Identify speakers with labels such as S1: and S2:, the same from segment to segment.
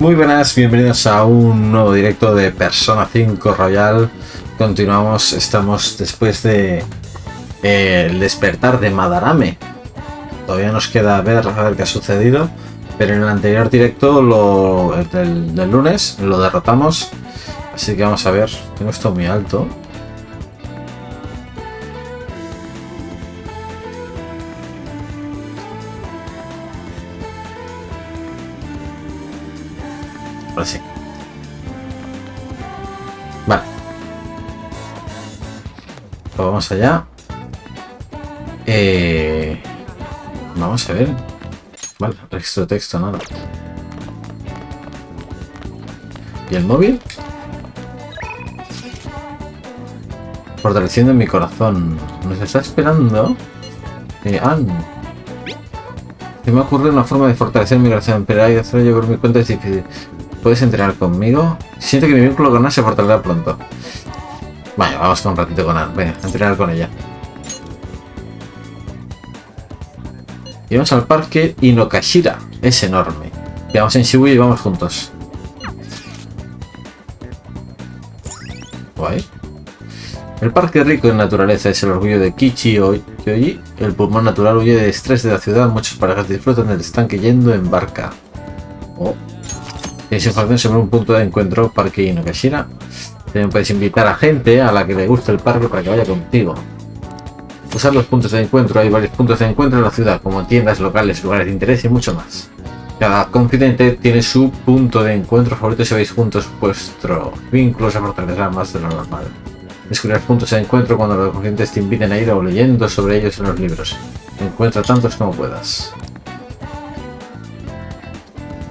S1: Muy buenas, bienvenidos a un nuevo directo de Persona 5 Royal. Continuamos, estamos después de eh, el despertar de Madarame. Todavía nos queda ver, a ver qué ha sucedido, pero en el anterior directo lo, del, del lunes lo derrotamos. Así que vamos a ver, tengo esto muy alto. Pues vamos allá. Eh, vamos a ver. Vale, registro de texto, nada. ¿Y el móvil? Fortaleciendo mi corazón. Nos está esperando. Eh. Se me ha ocurrido una forma de fortalecer mi corazón, pero hay que hacerlo yo por mi cuenta es difícil. ¿Puedes entrenar conmigo? Siento que mi vínculo con Ann se fortalecerá pronto. Vaya, vamos con un ratito con Ann. Venga, a entrenar con ella. Y vamos al parque Inokashira. Es enorme. Quedamos en Shibuya y vamos juntos. Guay. El parque rico en naturaleza es el orgullo de Kichi Yoyi. El pulmón natural huye de estrés de la ciudad. Muchos parejas disfrutan del estanque yendo en barca. Oh. Información sobre un punto de encuentro, Parque Inokashira. También puedes invitar a gente a la que le guste el parque para que vaya contigo. Usar los puntos de encuentro. Hay varios puntos de encuentro en la ciudad, como tiendas locales, lugares de interés y mucho más. Cada confidente tiene su punto de encuentro favorito si veis juntos vuestro vínculo se fortalecerá más de lo normal. Descubrir puntos de encuentro cuando los confidentes te inviten a ir o leyendo sobre ellos en los libros. Encuentra tantos como puedas.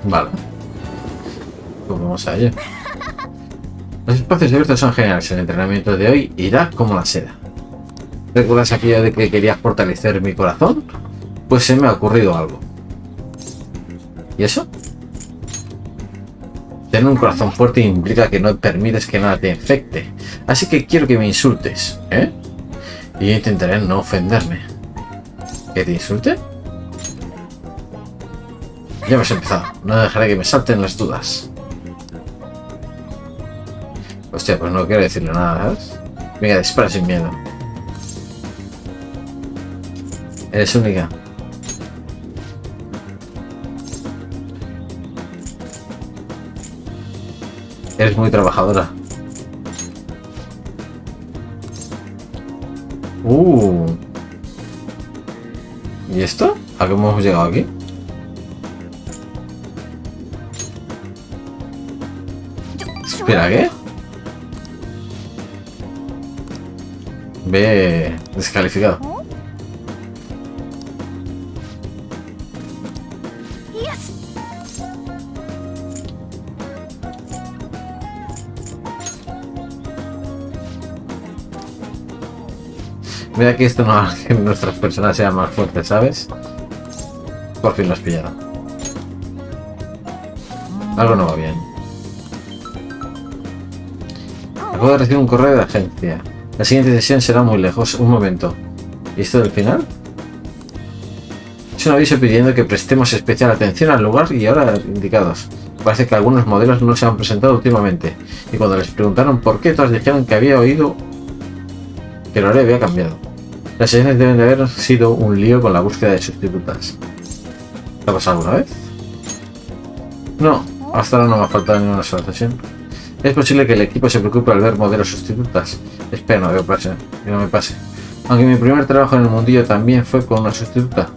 S1: Vale. Pues vamos a ello. Los espacios abiertos son geniales. El entrenamiento de hoy irá como la seda. ¿Recuerdas aquello de que querías fortalecer mi corazón? Pues se me ha ocurrido algo. ¿Y eso? Tener un corazón fuerte implica que no permites que nada te infecte. Así que quiero que me insultes, ¿eh? Y intentaré no ofenderme. ¿Que te insulte? Ya hemos empezado. No dejaré que me salten las dudas. Hostia, pues no quiero decirle nada, ¿sabes? Venga, dispara sin miedo. Eres única. Eres muy trabajadora. Uh. ¿Y esto? ¿A qué hemos llegado aquí? Espera, ¿qué? Ve descalificado. Mira que esto no hace que nuestras personas sean más fuertes, ¿sabes? Por fin lo has pillado. Algo no va bien. Acabo de recibir un correo de agencia. La siguiente sesión será muy lejos. Un momento. ¿Y esto del final? Es un aviso pidiendo que prestemos especial atención al lugar y ahora indicados. Parece que algunos modelos no se han presentado últimamente. Y cuando les preguntaron por qué, todos dijeron que había oído que el horario había cambiado. Las sesiones deben de haber sido un lío con la búsqueda de sustitutas. ¿Te ha pasado alguna vez? No, hasta ahora no me ha faltado ninguna sola sesión. Es posible que el equipo se preocupe al ver modelos sustitutas. Espero no, que no me pase. Aunque mi primer trabajo en el mundillo también fue con una sustituta.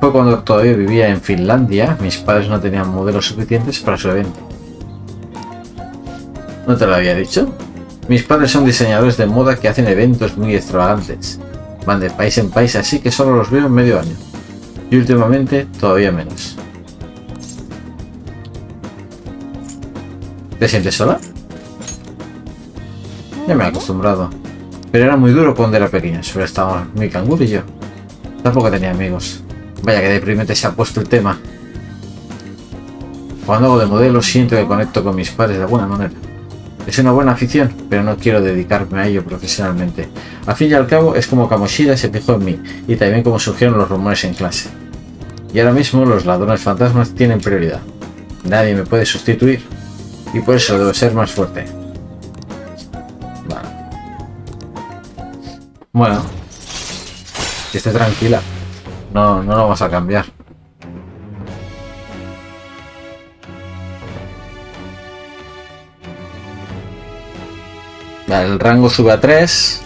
S1: Fue cuando todavía vivía en Finlandia, mis padres no tenían modelos suficientes para su evento. ¿No te lo había dicho? Mis padres son diseñadores de moda que hacen eventos muy extravagantes. Van de país en país, así que solo los veo medio año. Y últimamente todavía menos. ¿Te sientes sola? Ya me he acostumbrado. Pero era muy duro cuando era pequeña, solo estaba mi canguro y yo. Tampoco tenía amigos. Vaya que deprimente se ha puesto el tema. Cuando hago de modelo siento que conecto con mis padres de alguna manera. Es una buena afición, pero no quiero dedicarme a ello profesionalmente. Al fin y al cabo, es como Kamoshida se fijó en mí, y también como surgieron los rumores en clase. Y ahora mismo los ladrones fantasmas tienen prioridad. Nadie me puede sustituir. Y por eso debo ser más fuerte. Vale. Bueno. Que esté tranquila. No, no lo vamos a cambiar. Vale, el rango sube a 3.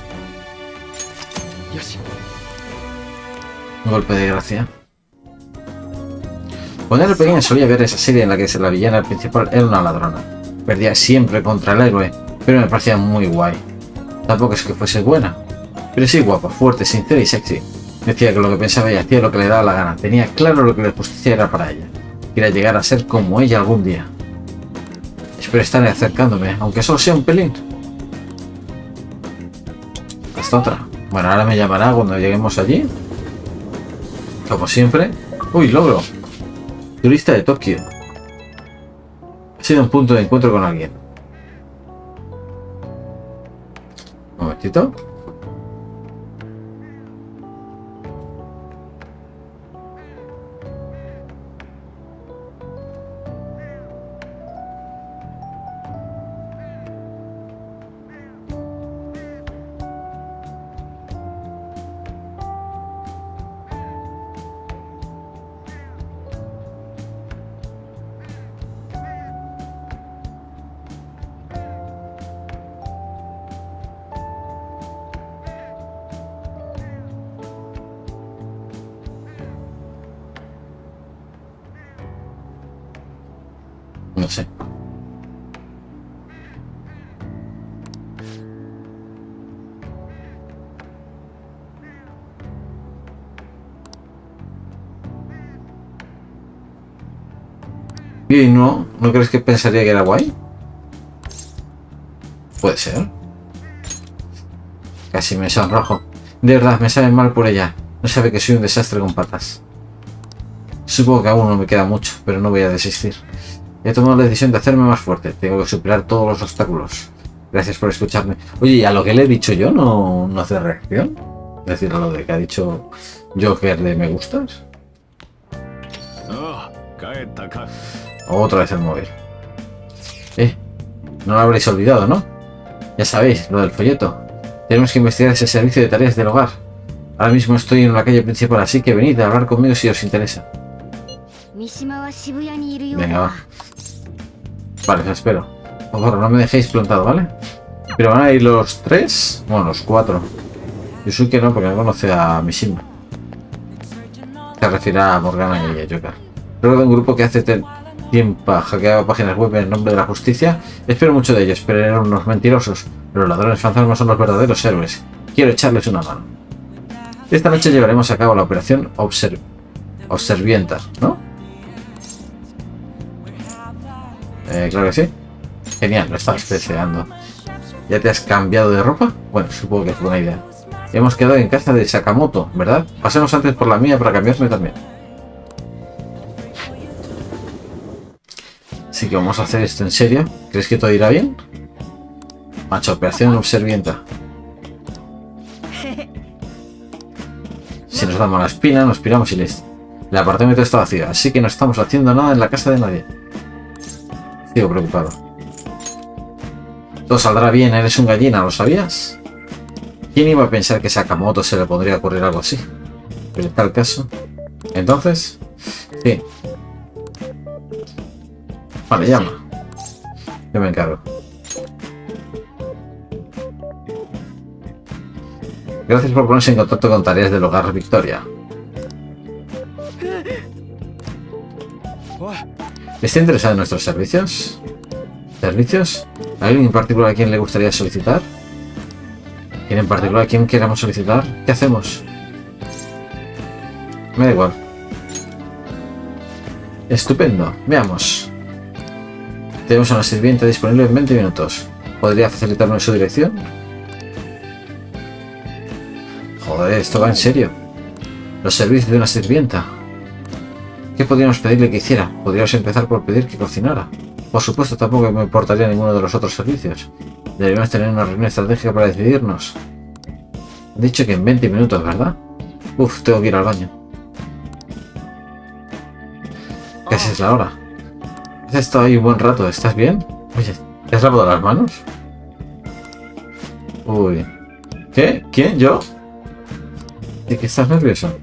S1: Un golpe de gracia. Cuando era pequeño solía ver esa serie en la que la villana principal era una ladrona. Perdía siempre contra el héroe, pero me parecía muy guay. Tampoco es que fuese buena, pero sí guapa, fuerte, sincera y sexy. Decía que lo que pensaba y hacía lo que le daba la gana. Tenía claro lo que la justicia era para ella. Quería llegar a ser como ella algún día. Espero estar acercándome, aunque solo sea un pelín. Hasta otra. Bueno, ahora me llamará cuando lleguemos allí. Como siempre. ¡Uy, logro! Turista de Tokio. Ha sido un punto de encuentro con alguien. Un momentito. ¿Y no? ¿No crees que pensaría que era guay? Puede ser. Casi me sonrojo. De verdad, me sabe mal por ella. No sabe que soy un desastre con patas. Supongo que aún no me queda mucho, pero no voy a desistir. He tomado la decisión de hacerme más fuerte. Tengo que superar todos los obstáculos. Gracias por escucharme. Oye, ¿y a lo que le he dicho yo no, no hace reacción? Es decir, a lo de que ha dicho Joker de me gustas. Otra vez el móvil. Eh, no lo habréis olvidado, ¿no? Ya sabéis, lo del folleto. Tenemos que investigar ese servicio de tareas del hogar. Ahora mismo estoy en la calle principal, así que venid a hablar conmigo si os interesa. Venga, va. Vale, os espero. Por favor, no me dejéis plantado, ¿vale? Pero van a ir los tres. Bueno, los cuatro. Yusuke no, porque no conoce a Mishima. Se refiere a Morgana y a Joker. Luego de un grupo que hace tiempo hackeaba páginas web en nombre de la justicia. Espero mucho de ellos, pero eran unos mentirosos. Los ladrones fantasmas son los verdaderos héroes. Quiero echarles una mano. Esta noche llevaremos a cabo la operación Observ Observienta, ¿no? Eh, claro que sí. Genial, lo estabas deseando. ¿Ya te has cambiado de ropa? Bueno, supongo que es buena idea. Hemos quedado en casa de Sakamoto, ¿verdad? Pasemos antes por la mía para cambiarme también. Vamos a hacer esto en serio. ¿Crees que todo irá bien? Macho, operación observienta. Si nos damos la espina, nos piramos y listo. El apartamento está vacío, así que no estamos haciendo nada en la casa de nadie. Sigo preocupado. Todo saldrá bien, eres un gallina, ¿lo sabías? ¿Quién iba a pensar que a Sakamoto se le podría ocurrir algo así? Pero en tal caso... Entonces... Sí. Vale, llama. Yo me encargo. Gracias por ponerse en contacto con tareas del hogar Victoria. ¿Está interesado en nuestros servicios? ¿Servicios? ¿Alguien en particular a quien le gustaría solicitar? ¿Quién en particular a quien queramos solicitar? ¿Qué hacemos? Me da igual. Estupendo. Veamos. Tenemos a una sirvienta disponible en 20 minutos. ¿Podría facilitarme su dirección? Joder, esto va en serio. Los servicios de una sirvienta. ¿Qué podríamos pedirle que hiciera? Podríamos empezar por pedir que cocinara. Por supuesto, tampoco me importaría ninguno de los otros servicios. Deberíamos tener una reunión estratégica para decidirnos. Dicho que en 20 minutos, ¿verdad? Uf, tengo que ir al baño. Casi es la hora. Has ahí un buen rato, ¿estás bien? Oye, ¿te has lavado las manos? Uy. ¿Qué? ¿Quién? ¿Yo? ¿De qué estás nervioso?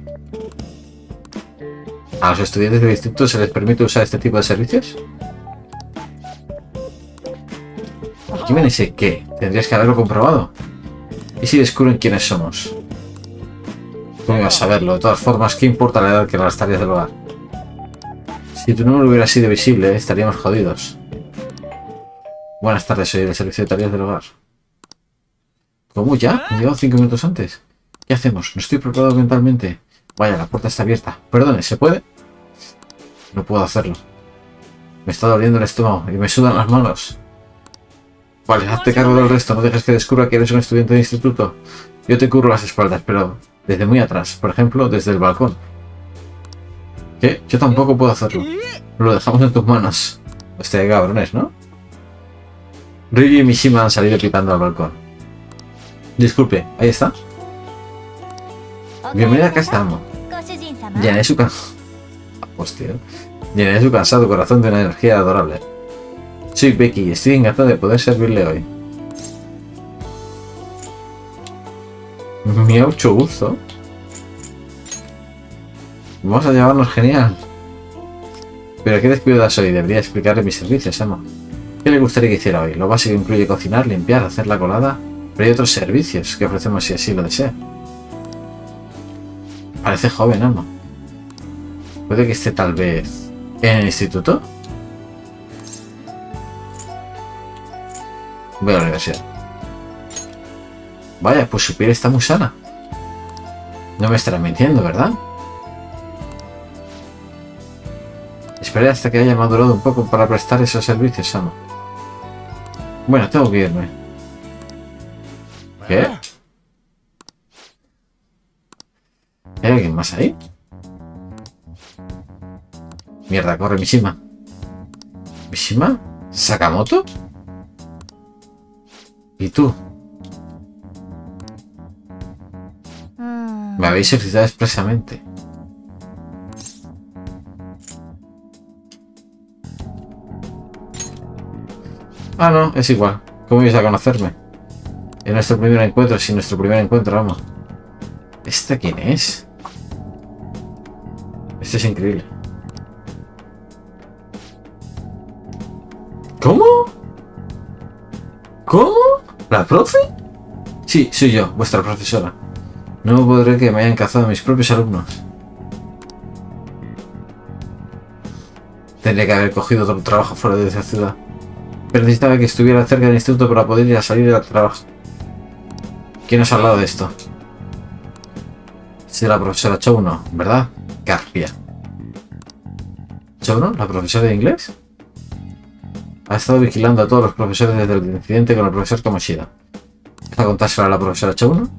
S1: ¿A los estudiantes del instituto se les permite usar este tipo de servicios? ¿Quién me dice qué? Tendrías que haberlo comprobado. ¿Y si descubren quiénes somos? ¿Cómo ibas a saberlo? De todas formas, ¿qué importa la edad que las tareas del hogar? Si tu número hubiera sido visible, estaríamos jodidos. Buenas tardes, soy del servicio de tareas del hogar. ¿Cómo ya? He llegado cinco minutos antes. ¿Qué hacemos? No estoy preparado mentalmente. Vaya, la puerta está abierta. Perdone, ¿se puede? No puedo hacerlo. Me está doliendo el estómago y me sudan las manos. Vale, hazte cargo del resto. No dejes que descubra que eres un estudiante de instituto. Yo te cubro las espaldas, pero desde muy atrás. Por ejemplo, desde el balcón. ¿Qué? Yo tampoco puedo hacerlo. Lo dejamos en tus manos. Hostia, cabrones, ¿no? Ryu y Mishima han salido pitando al balcón. Disculpe, ahí está. Bienvenida a casa, amo. Llené su cansado. Hostia. Llené su cansado corazón de una energía adorable. Soy Becky y estoy encantado de poder servirle hoy. Ha mucho gusto. Vamos a llevarnos genial. Pero qué descuido das hoy. Debería explicarle mis servicios, Emma. ¿Qué le gustaría que hiciera hoy? Lo básico incluye cocinar, limpiar, hacer la colada. Pero hay otros servicios que ofrecemos si así lo desea. Parece joven, Emma. Puede que esté tal vez en el instituto. Voy a la universidad. Vaya, pues su piel está muy sana. No me estará mintiendo, ¿verdad? Esperé hasta que haya madurado un poco para prestar esos servicios, Sama. Bueno, tengo que irme. ¿Qué? ¿Hay alguien más ahí? Mierda, corre Mishima. ¿Mishima? ¿Sakamoto? ¿Y tú? Me habéis solicitado expresamente. Ah, no, es igual. ¿Cómo ibas a conocerme? En nuestro primer encuentro, sin nuestro primer encuentro, vamos. ¿Este quién es? Este es increíble. ¿Cómo? ¿Cómo? ¿La profe? Sí, soy yo, vuestra profesora. No podré que me hayan cazado mis propios alumnos. Tendría que haber cogido otro trabajo fuera de esa ciudad. Pero que estuviera cerca del instituto para poder ir a salir del trabajo. ¿Quién os ha hablado de esto? Sí, la profesora Chouno, ¿verdad? Carpia. ¿Chouno? ¿La profesora de inglés? Ha estado vigilando a todos los profesores desde el incidente con el profesor Kamoshida. ¿Vas a contárselo a la profesora Chouno?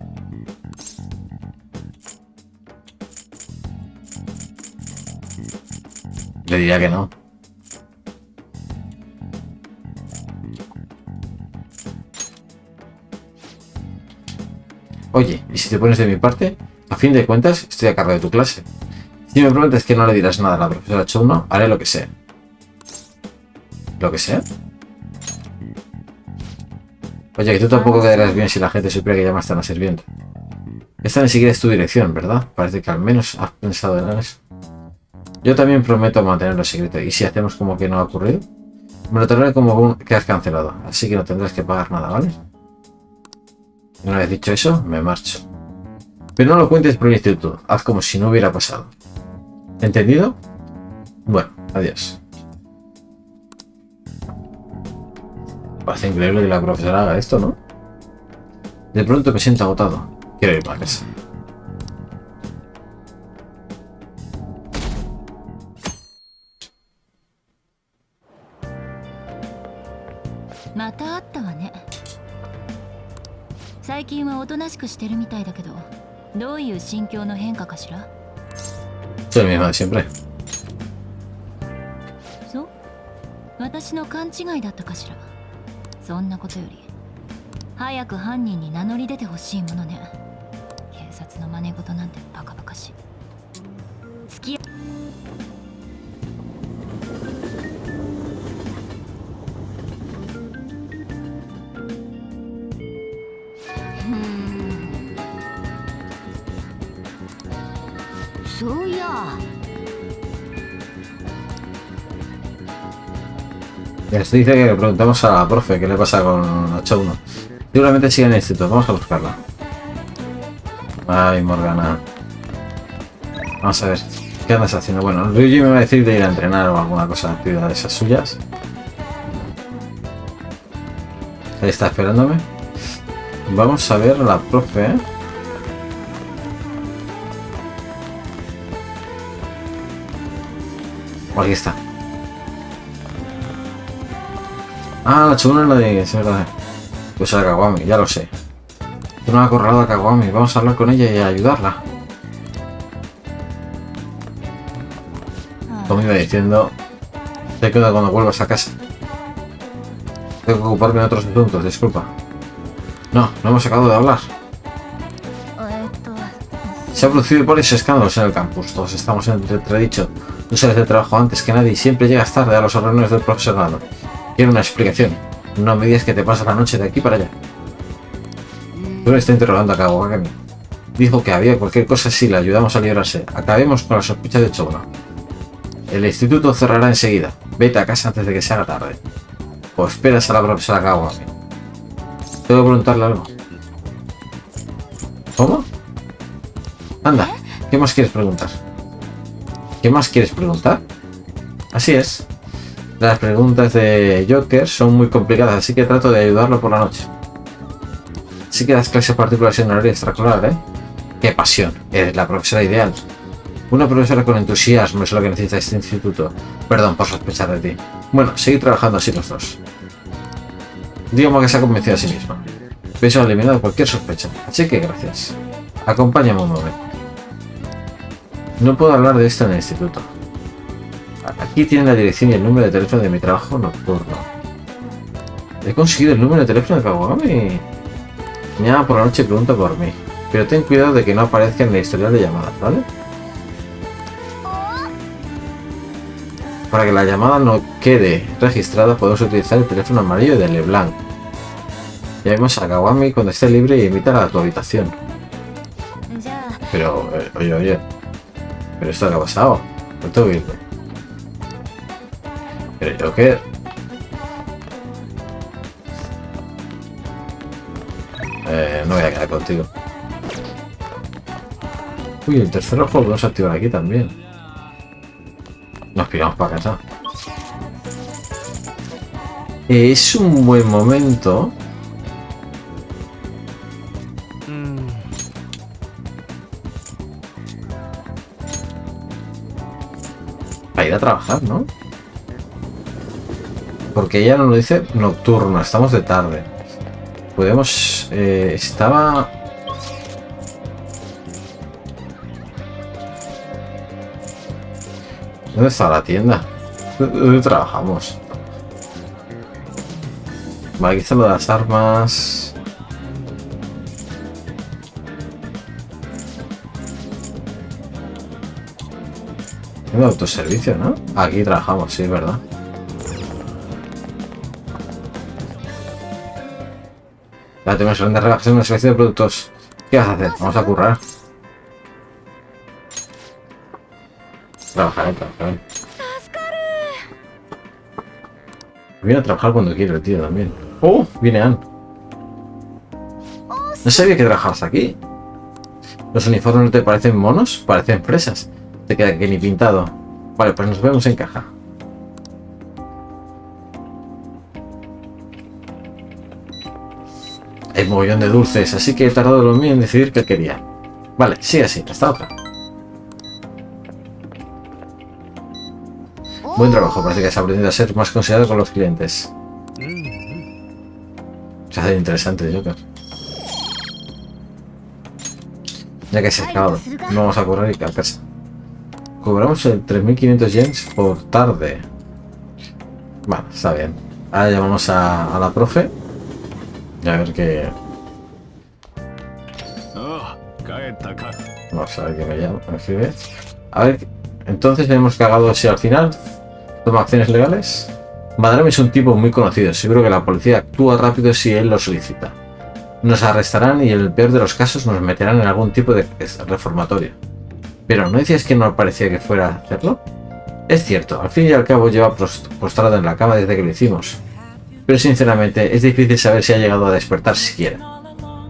S1: Le diría que no. Oye, ¿y si te pones de mi parte? A fin de cuentas, estoy a cargo de tu clase. Si me prometes que no le dirás nada a la profesora Chouno, haré lo que sea. ¿Lo que sea? Oye, que tú tampoco quedarás bien si la gente supiera que llamas a una sirviente. Esta ni siquiera es tu dirección, ¿verdad? Parece que al menos has pensado en eso. Yo también prometo mantenerlo secreto. ¿Y si hacemos como que no ha ocurrido? Me lo tendré como que has cancelado. Así que no tendrás que pagar nada, ¿vale? Una vez dicho eso, me marcho. Pero no lo cuentes por el instituto. Haz como si no hubiera pasado. ¿Entendido? Bueno, adiós. Parece increíble que la profesora haga esto, ¿no? De pronto me siento agotado. Quiero ir para casa.
S2: 最近はおとなしくしてるみたいだけどどういう心境の変化かしら
S1: ？madre siempre.
S2: そう？私の勘違いだったかしら？そんなことより早く犯人に名乗り出てほしいものね。警察の真似事なんてバカバカしい
S1: dice que le preguntamos a la profe qué le pasa con H1. Seguramente sigue en el. Vamos a buscarla. Ay, Morgana. Vamos a ver. ¿Qué andas haciendo? Bueno, Luigi me va a decir de ir a entrenar o alguna cosa, actividad de esas suyas. Ahí está esperándome. Vamos a ver la profe. Aquí está. Ah, la chuna es la de... Es verdad. Pues a Kawami, ya lo sé. Tengo una acorralada a Kawami. Vamos a hablar con ella y a ayudarla. Como iba diciendo, te quedo cuando vuelvas a casa. Tengo que ocuparme de otros asuntos, disculpa. No, no hemos acabado de hablar. Se ha producido varios escándalos en el campus. Todos estamos en entredicho. Tú sales de trabajo antes que nadie y siempre llegas tarde a los reuniones del profesorado. Quiero una explicación. No me digas que te pasas la noche de aquí para allá. Tú le está interrogando a Kawakami. Dijo que había cualquier cosa si le ayudamos a librarse. Acabemos con la sospecha de Chogno. El instituto cerrará enseguida. Vete a casa antes de que se haga tarde. O esperas a la profesora Kawakami. Tengo que preguntarle algo. ¿Cómo? Anda, ¿qué más quieres preguntar? ¿Qué más quieres preguntar? Así es. Las preguntas de Joker son muy complicadas, así que trato de ayudarlo por la noche. Sí que das clases particulares en horario extracular, ¿eh? ¡Qué pasión! Eres la profesora ideal. Una profesora con entusiasmo es lo que necesita este instituto. Perdón por sospechar de ti. Bueno, seguir trabajando así los dos. Digamos que se ha convencido a sí misma. Pienso ha eliminado cualquier sospecha, así que gracias. Acompáñame un momento. No puedo hablar de esto en el instituto. Aquí tienen la dirección y el número de teléfono de mi trabajo nocturno. He conseguido el número de teléfono de Kawami. Mañana por la noche pregunta por mí. Pero ten cuidado de que no aparezca en el historial de llamadas, ¿vale? Para que la llamada no quede registrada podemos utilizar el teléfono amarillo de LeBlanc. Llamemos a Kawami cuando esté libre y invítala a tu habitación. Pero, eh, oye, oye. ¿Pero esto ha pasado? No. Pero yo qué... Eh, no voy a quedar contigo. Uy, el tercer ojo lo vamos a activar aquí también. Nos piramos para casa. Es un buen momento. Ir a trabajar, ¿no? Porque ella no lo dice nocturno, estamos de tarde. Podemos... Eh, estaba... ¿Dónde está la tienda? ¿Dónde trabajamos? Vale, aquí está lo de las armas. Tengo autoservicio, ¿no? Aquí trabajamos, sí, es verdad. Tenemos de relajación una selección de productos. ¿Qué vas a hacer? Vamos a currar. Trabajar, trabajar. Viene a trabajar cuando quiere el tío también. ¡Oh! Viene Ann. No sabía que trabajabas aquí. ¿Los uniformes no te parecen monos? Parecen fresas. Te queda que ni pintado. Vale, pues nos vemos en caja. Mogollón de dulces, así que he tardado lo mío en decidir qué quería. Vale, sigue así, hasta otra. Buen trabajo, parece que has aprendido a ser más considerado con los clientes. Se hace interesante, Joker. Ya que se acabado, no vamos a correr y casa. Cobramos el 3.500 yens por tarde. Bueno, está bien. Ahora llamamos a, a la profe. Y a ver qué... Vamos a ver qué me llama. A ver, entonces hemos cagado así al final. Toma acciones legales. Madrami es un tipo muy conocido. Seguro que la policía actúa rápido si él lo solicita. Nos arrestarán y en el peor de los casos nos meterán en algún tipo de reformatorio. Pero ¿no decías que no parecía que fuera a hacerlo? Es cierto, al fin y al cabo lleva postrado en la cama desde que lo hicimos. Pero sinceramente es difícil saber si ha llegado a despertar siquiera.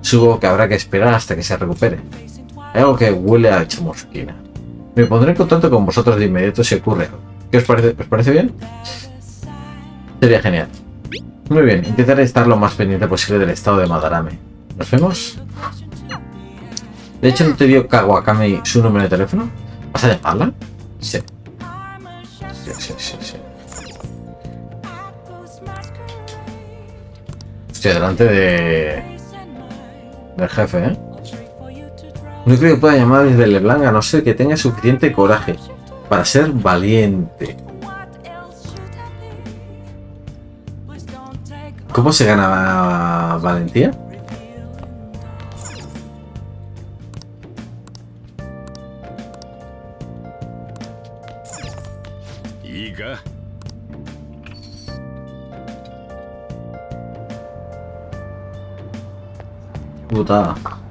S1: Supongo que habrá que esperar hasta que se recupere. Algo que huele a chamusquina. Me pondré en contacto con vosotros de inmediato si ocurre. ¿Qué os parece? ¿Os parece bien? Sería genial. Muy bien, intentaré estar lo más pendiente posible del estado de Madarame. ¿Nos vemos? De hecho, ¿no te dio Kawakami su número de teléfono? ¿Vas a llamarla? Sí. Sí, sí, sí, sí. Estoy delante de... del jefe, ¿eh? No creo que pueda llamar desde Leblanc a no ser que tenga suficiente coraje para ser valiente. ¿Cómo se gana valentía? Puta.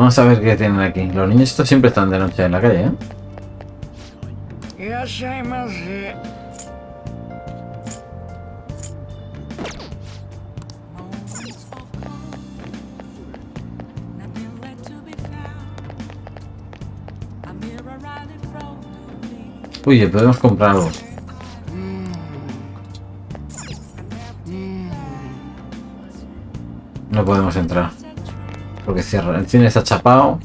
S1: Vamos a ver qué tienen aquí. Los niños estos siempre están de noche en la calle, ¿eh? Uy, podemos comprarlo. No podemos entrar. Porque. El cine está chapado.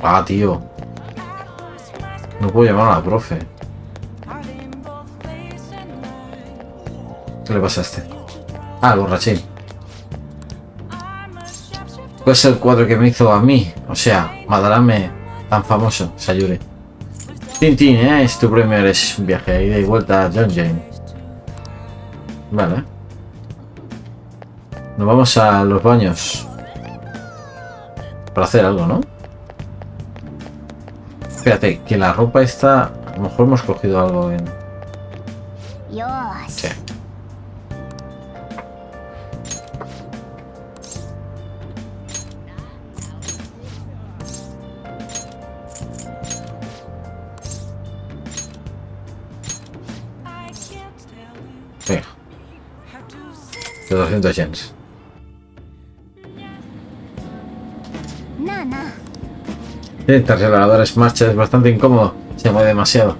S1: Ah, tío. No puedo llamar a la profe. ¿Qué le pasa a este? Ah, el borrachín. Pues el cuadro que me hizo a mí. O sea, Madarame tan famoso, Sayuri. Tintín, ¿eh? Es tu primer es un viaje ida y vuelta a John Jane. Vale. Nos vamos a los baños. Para hacer algo, ¿no? Espérate, que la ropa está... A lo mejor hemos cogido algo en... Sí. De 200 yens. Esta acelerador Smash es bastante incómodo. Se mueve demasiado.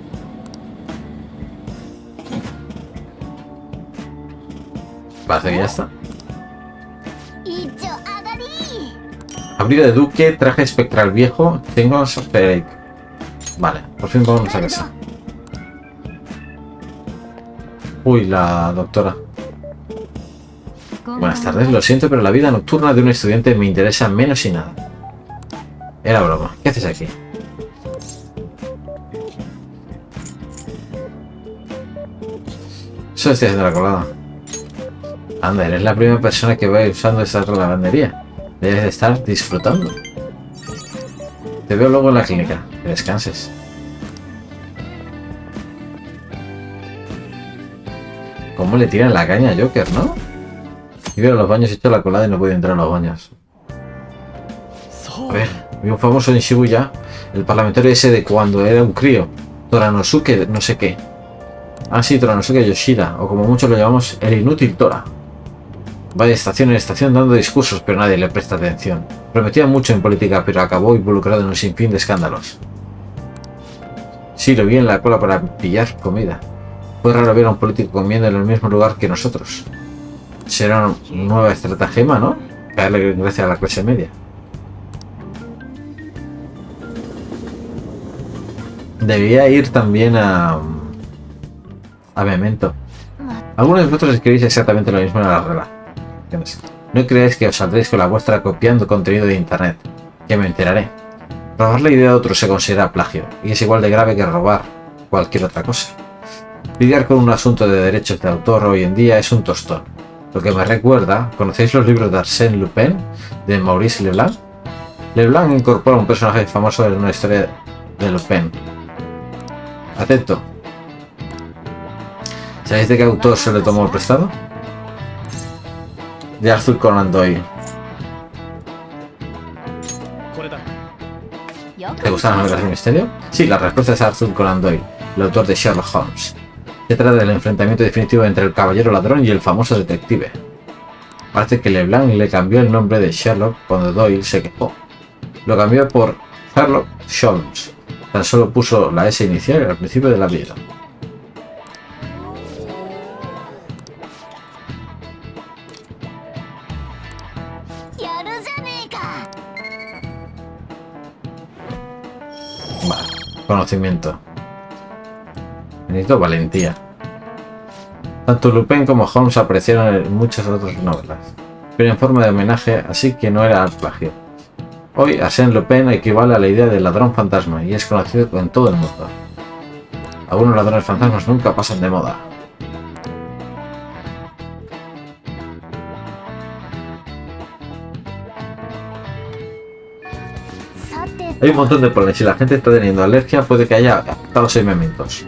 S1: Parece que ya está. Abrigo de duque, traje espectral viejo, tengo Frederick. Vale, por fin vamos a casa. Uy, la doctora. Buenas tardes, lo siento, pero la vida nocturna de un estudiante me interesa menos y nada. Era broma. ¿Qué haces aquí? Solo estoy haciendo la colada. Anda, eres la primera persona que veo usando esa lavandería. Debes de estar disfrutando. Te veo luego en la clínica. Que descanses. ¿Cómo le tiran la caña a Joker, no? Y a los baños, he hecho la colada y no puedo entrar a los baños. A ver, vi un famoso en Shibuya, el parlamentario ese de cuando era un crío. Toranosuke, no sé qué. Ah, sí, Toranosuke Yoshida, o como muchos lo llamamos, el inútil Tora. Va de estación en estación dando discursos, pero nadie le presta atención. Prometía mucho en política, pero acabó involucrado en un sinfín de escándalos. Sí, lo vi en la cola para pillar comida. Fue raro ver a un político comiendo en el mismo lugar que nosotros. Será una nueva estratagema, ¿no? Darle gracias a la clase media. Debía ir también a... A Memento. Algunos de vosotros escribís exactamente lo mismo en la regla. No creáis que os saldréis con la vuestra copiando contenido de internet. Que me enteraré. Robar la idea de otro se considera plagio, y es igual de grave que robar cualquier otra cosa. Lidiar con un asunto de derechos de autor hoy en día es un tostón. Lo que me recuerda, ¿conocéis los libros de Arsène Lupin de Maurice Leblanc? Leblanc incorpora un personaje famoso de una historia de Lupin. Atento. ¿Sabéis de qué autor se le tomó el prestado? De Arthur Conan Doyle. ¿Te gustan las novelas de misterio? Sí, la respuesta es Arthur Conan Doyle, el autor de Sherlock Holmes. Se trata del enfrentamiento definitivo entre el caballero ladrón y el famoso detective. Parece que LeBlanc le cambió el nombre de Sherlock cuando Doyle se quejó. Lo cambió por Sherlock Holmes. Tan solo puso la S inicial al principio de la Vale, conocimiento. Necesito valentía. Tanto Lupin como Holmes aparecieron en muchas otras novelas, pero en forma de homenaje, así que no era plagio. Hoy, Arsène Lupin equivale a la idea del ladrón fantasma y es conocido en todo el mundo. Algunos ladrones fantasmas nunca pasan de moda. Hay un montón de polen. Si la gente está teniendo alergia, puede que haya afectado seis mementos.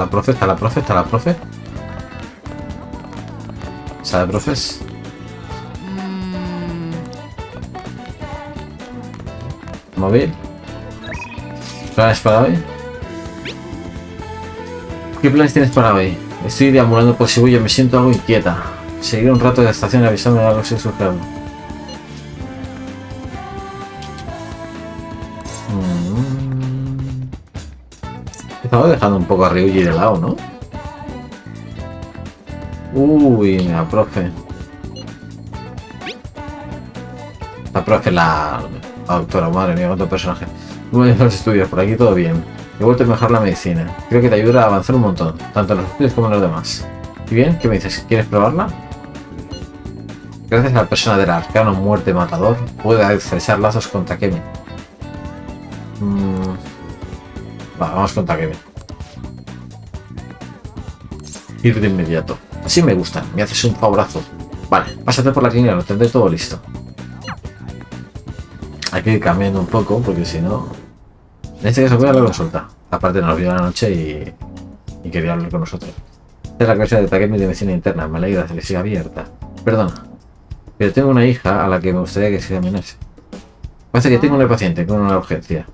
S1: La profe, está la profe, está la profe. ¿Sabe, profes?
S2: うーん
S1: Móvil. ¿Planes para hoy? ¿Qué planes tienes para hoy? Estoy deambulando por Shibuya me siento algo inquieta. Seguiré un rato de la estación de algo si surge algo. Mm. Estaba dejando un poco a Ryuji de lado, ¿no? Uy, la profe. La profe, la, doctora, madre mía, cuánto personaje. Bien los estudios, por aquí todo bien. He vuelto a mejorar la medicina. Creo que te ayuda a avanzar un montón, tanto en los estudios como los demás. ¿Y bien? ¿Qué me dices? ¿Quieres probarla? Gracias a la persona del arcano muerte matador, puede estrechar lazos con Takemi. Mm. Va, vamos con Takemi. Ir de inmediato. Así me gustan, me haces un favorazo. Vale, pásate por la línea, lo tendré todo listo. Hay que ir cambiando un poco, porque si no... En este caso voy a la consulta. Aparte nos vio la noche y, y quería hablar con nosotros. Esta es la clase de Takemi de medicina interna. Me alegra que siga abierta. Perdona. Pero tengo una hija a la que me gustaría que se examinase. Parece que tengo una paciente con una urgencia.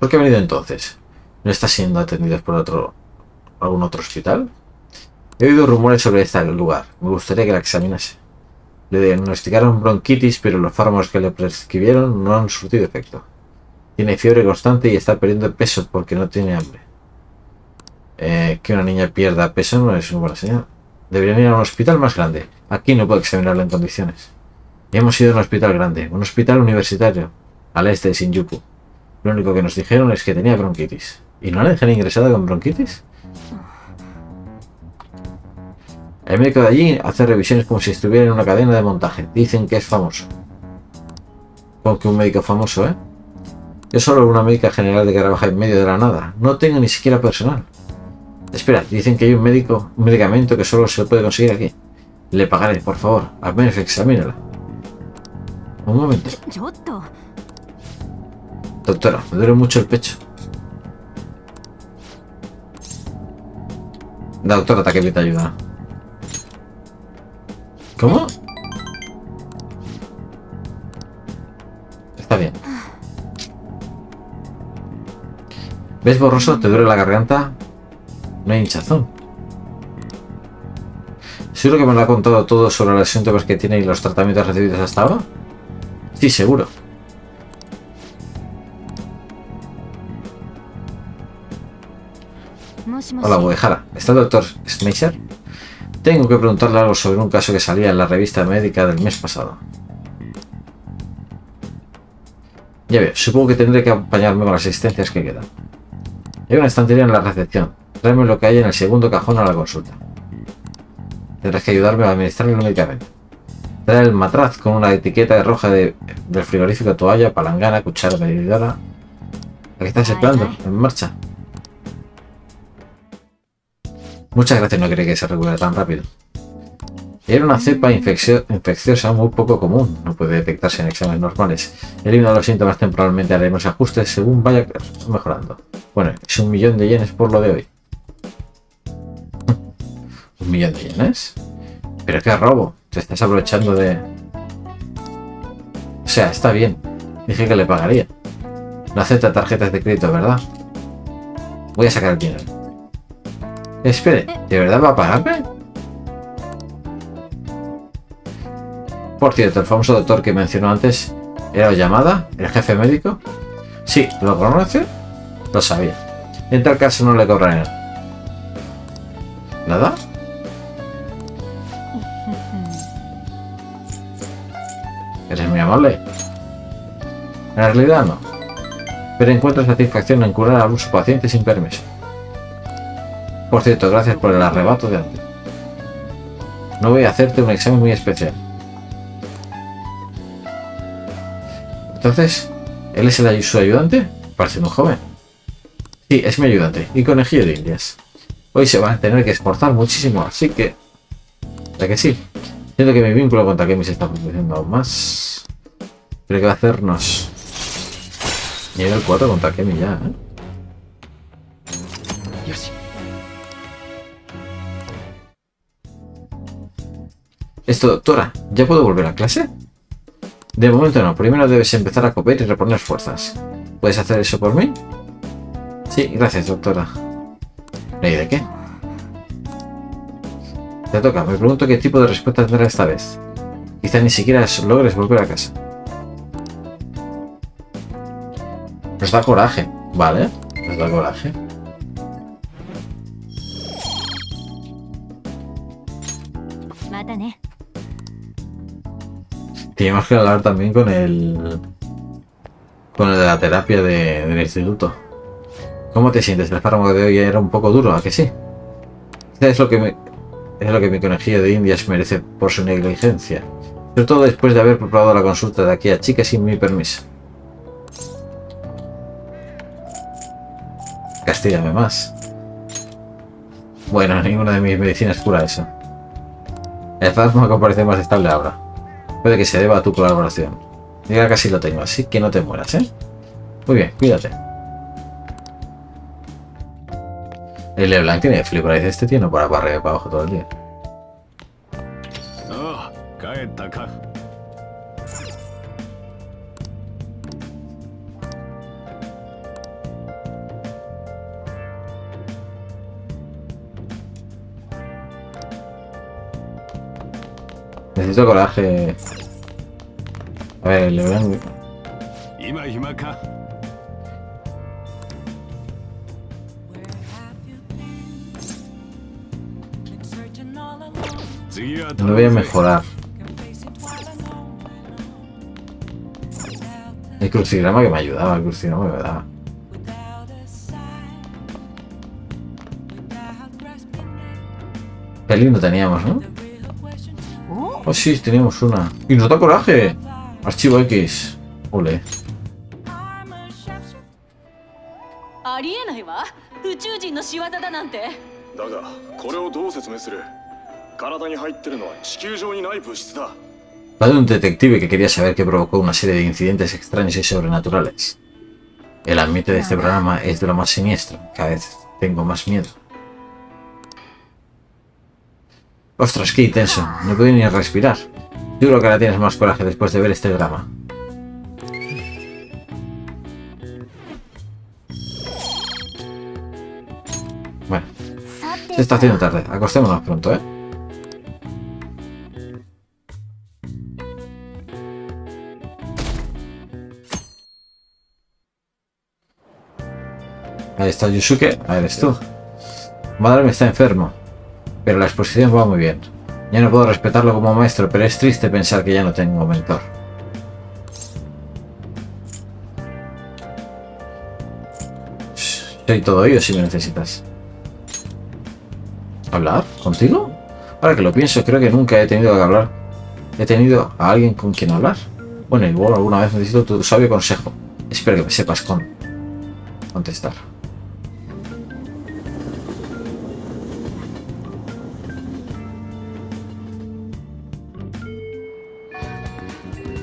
S1: ¿Por qué ha venido entonces? ¿No está siendo atendido por otro algún otro hospital? He oído rumores sobre este lugar. Me gustaría que la examinase. Le diagnosticaron bronquitis, pero los fármacos que le prescribieron no han surtido efecto. Tiene fiebre constante y está perdiendo peso porque no tiene hambre. Eh, que una niña pierda peso no es una buena señal. Deberían ir a un hospital más grande. Aquí no puedo examinarla en condiciones. Y hemos ido a un hospital grande, un hospital universitario, al este de Shinjuku. Lo único que nos dijeron es que tenía bronquitis. ¿Y no la dejan ingresada con bronquitis? El médico de allí hace revisiones como si estuviera en una cadena de montaje. Dicen que es famoso. Como que un médico famoso, ¿eh? Yo solo una médica general de que trabaja en medio de la nada. No tengo ni siquiera personal. Espera, dicen que hay un médico, un medicamento que solo se puede conseguir aquí. Le pagaré, por favor. Al menos examínala. Un momento. Doctora, me duele mucho el pecho. La doctora Taquemita ayuda. ¿Cómo? Está bien. ¿Ves borroso? ¿Te duele la garganta? No hay hinchazón. ¿Seguro que me lo ha contado todo sobre los síntomas que tiene y los tratamientos recibidos hasta ahora? Sí, seguro. Hola, Buejara. ¿Está el doctor Schmeisser? Tengo que preguntarle algo sobre un caso que salía en la revista médica del mes pasado. Ya veo, supongo que tendré que acompañarme con las asistencias que quedan. Hay una estantería en la recepción. Tráeme lo que hay en el segundo cajón a la consulta. Tendrás que ayudarme a administrar el medicamento. Trae el matraz con una etiqueta roja de, del frigorífico, toalla, palangana, cuchara medidora. ¿A qué estás esperando? En marcha. Muchas gracias, no creí que se recupere tan rápido. Era una cepa infeccio- infecciosa muy poco común, no puede detectarse en exámenes normales. Elimina los síntomas temporalmente, haremos ajustes según vaya mejorando. Bueno, es un millón de yenes por lo de hoy. ¿Un millón de yenes? Pero qué robo, te estás aprovechando de... O sea, está bien, dije que le pagaría. No acepta tarjetas de crédito, ¿verdad? Voy a sacar el dinero. Espere, ¿de verdad va a pagarme? Por cierto, el famoso doctor que mencionó antes era llamada, el jefe médico. Sí, ¿lo conoce? Lo sabía. En tal caso no le cobraré nada. Eres muy amable. En realidad no. Pero encuentro satisfacción en curar a su paciente sin permiso. Por cierto, gracias por el arrebato de antes. No voy a hacerte un examen muy especial. Entonces, ¿él es el, su ayudante? Parece muy joven. Sí, es mi ayudante y conejillo de indias. Hoy se va a tener que esforzar muchísimo, así que... ¿Ya que sí? Siento que mi vínculo con Takemi se está produciendo aún más. Creo que va a hacernos... Nivel 4 con Takemi ya, ¿eh? Esto, doctora, ¿ya puedo volver a clase? De momento no, primero debes empezar a comer y reponer fuerzas. ¿Puedes hacer eso por mí? Sí, gracias, doctora. ¿Y de qué? Te toca, me pregunto qué tipo de respuesta tendrá esta vez. Quizá ni siquiera logres volver a casa. Nos da coraje, ¿vale? Nos da coraje. Teníamos que hablar también con el. con el de la terapia de- del instituto. ¿Cómo te sientes? El fármaco de hoy era un poco duro, ¿a que sí? Es lo que me, es lo que mi conejillo de indias merece por su negligencia. Sobre todo después de haber probado la consulta de aquí a chica sin mi permiso. Castígame más. Bueno, ninguna de mis medicinas cura eso. El fármaco parece más estable ahora. Puede que se deba a tu colaboración. Ya casi lo tengo, así que no te mueras, ¿eh? Muy bien, cuídate. El LeBlanc tiene flip, dice este tío no para para arriba y para abajo todo el día. Necesito coraje. A ver,
S3: le voy a...
S1: No voy a mejorar. El crucigrama que me ayudaba, el crucigrama que me daba. Peli no teníamos, ¿no? Oh, sí, tenemos una. ¡Y nos da coraje! Archivo X. Ole. Va de un detective que quería saber qué provocó una serie de incidentes extraños y sobrenaturales. El ambiente de este programa es de lo más siniestro. Cada vez tengo más miedo. Ostras, qué intenso. No puedo ni respirar. Seguro que ahora tienes más coraje después de ver este drama. Bueno, se está haciendo tarde. Acostémonos pronto, ¿eh? Ahí está Yusuke. A ver, eres tú. Madre me está enfermo. Pero la exposición va muy bien. Ya no puedo respetarlo como maestro, pero es triste pensar que ya no tengo mentor. Soy todo ello si me necesitas. ¿Hablar? ¿Contigo? Ahora que lo pienso, creo que nunca he tenido que hablar. He tenido a alguien con quien hablar. Bueno, igual alguna vez necesito tu sabio consejo. Espero que me sepas con... contestar.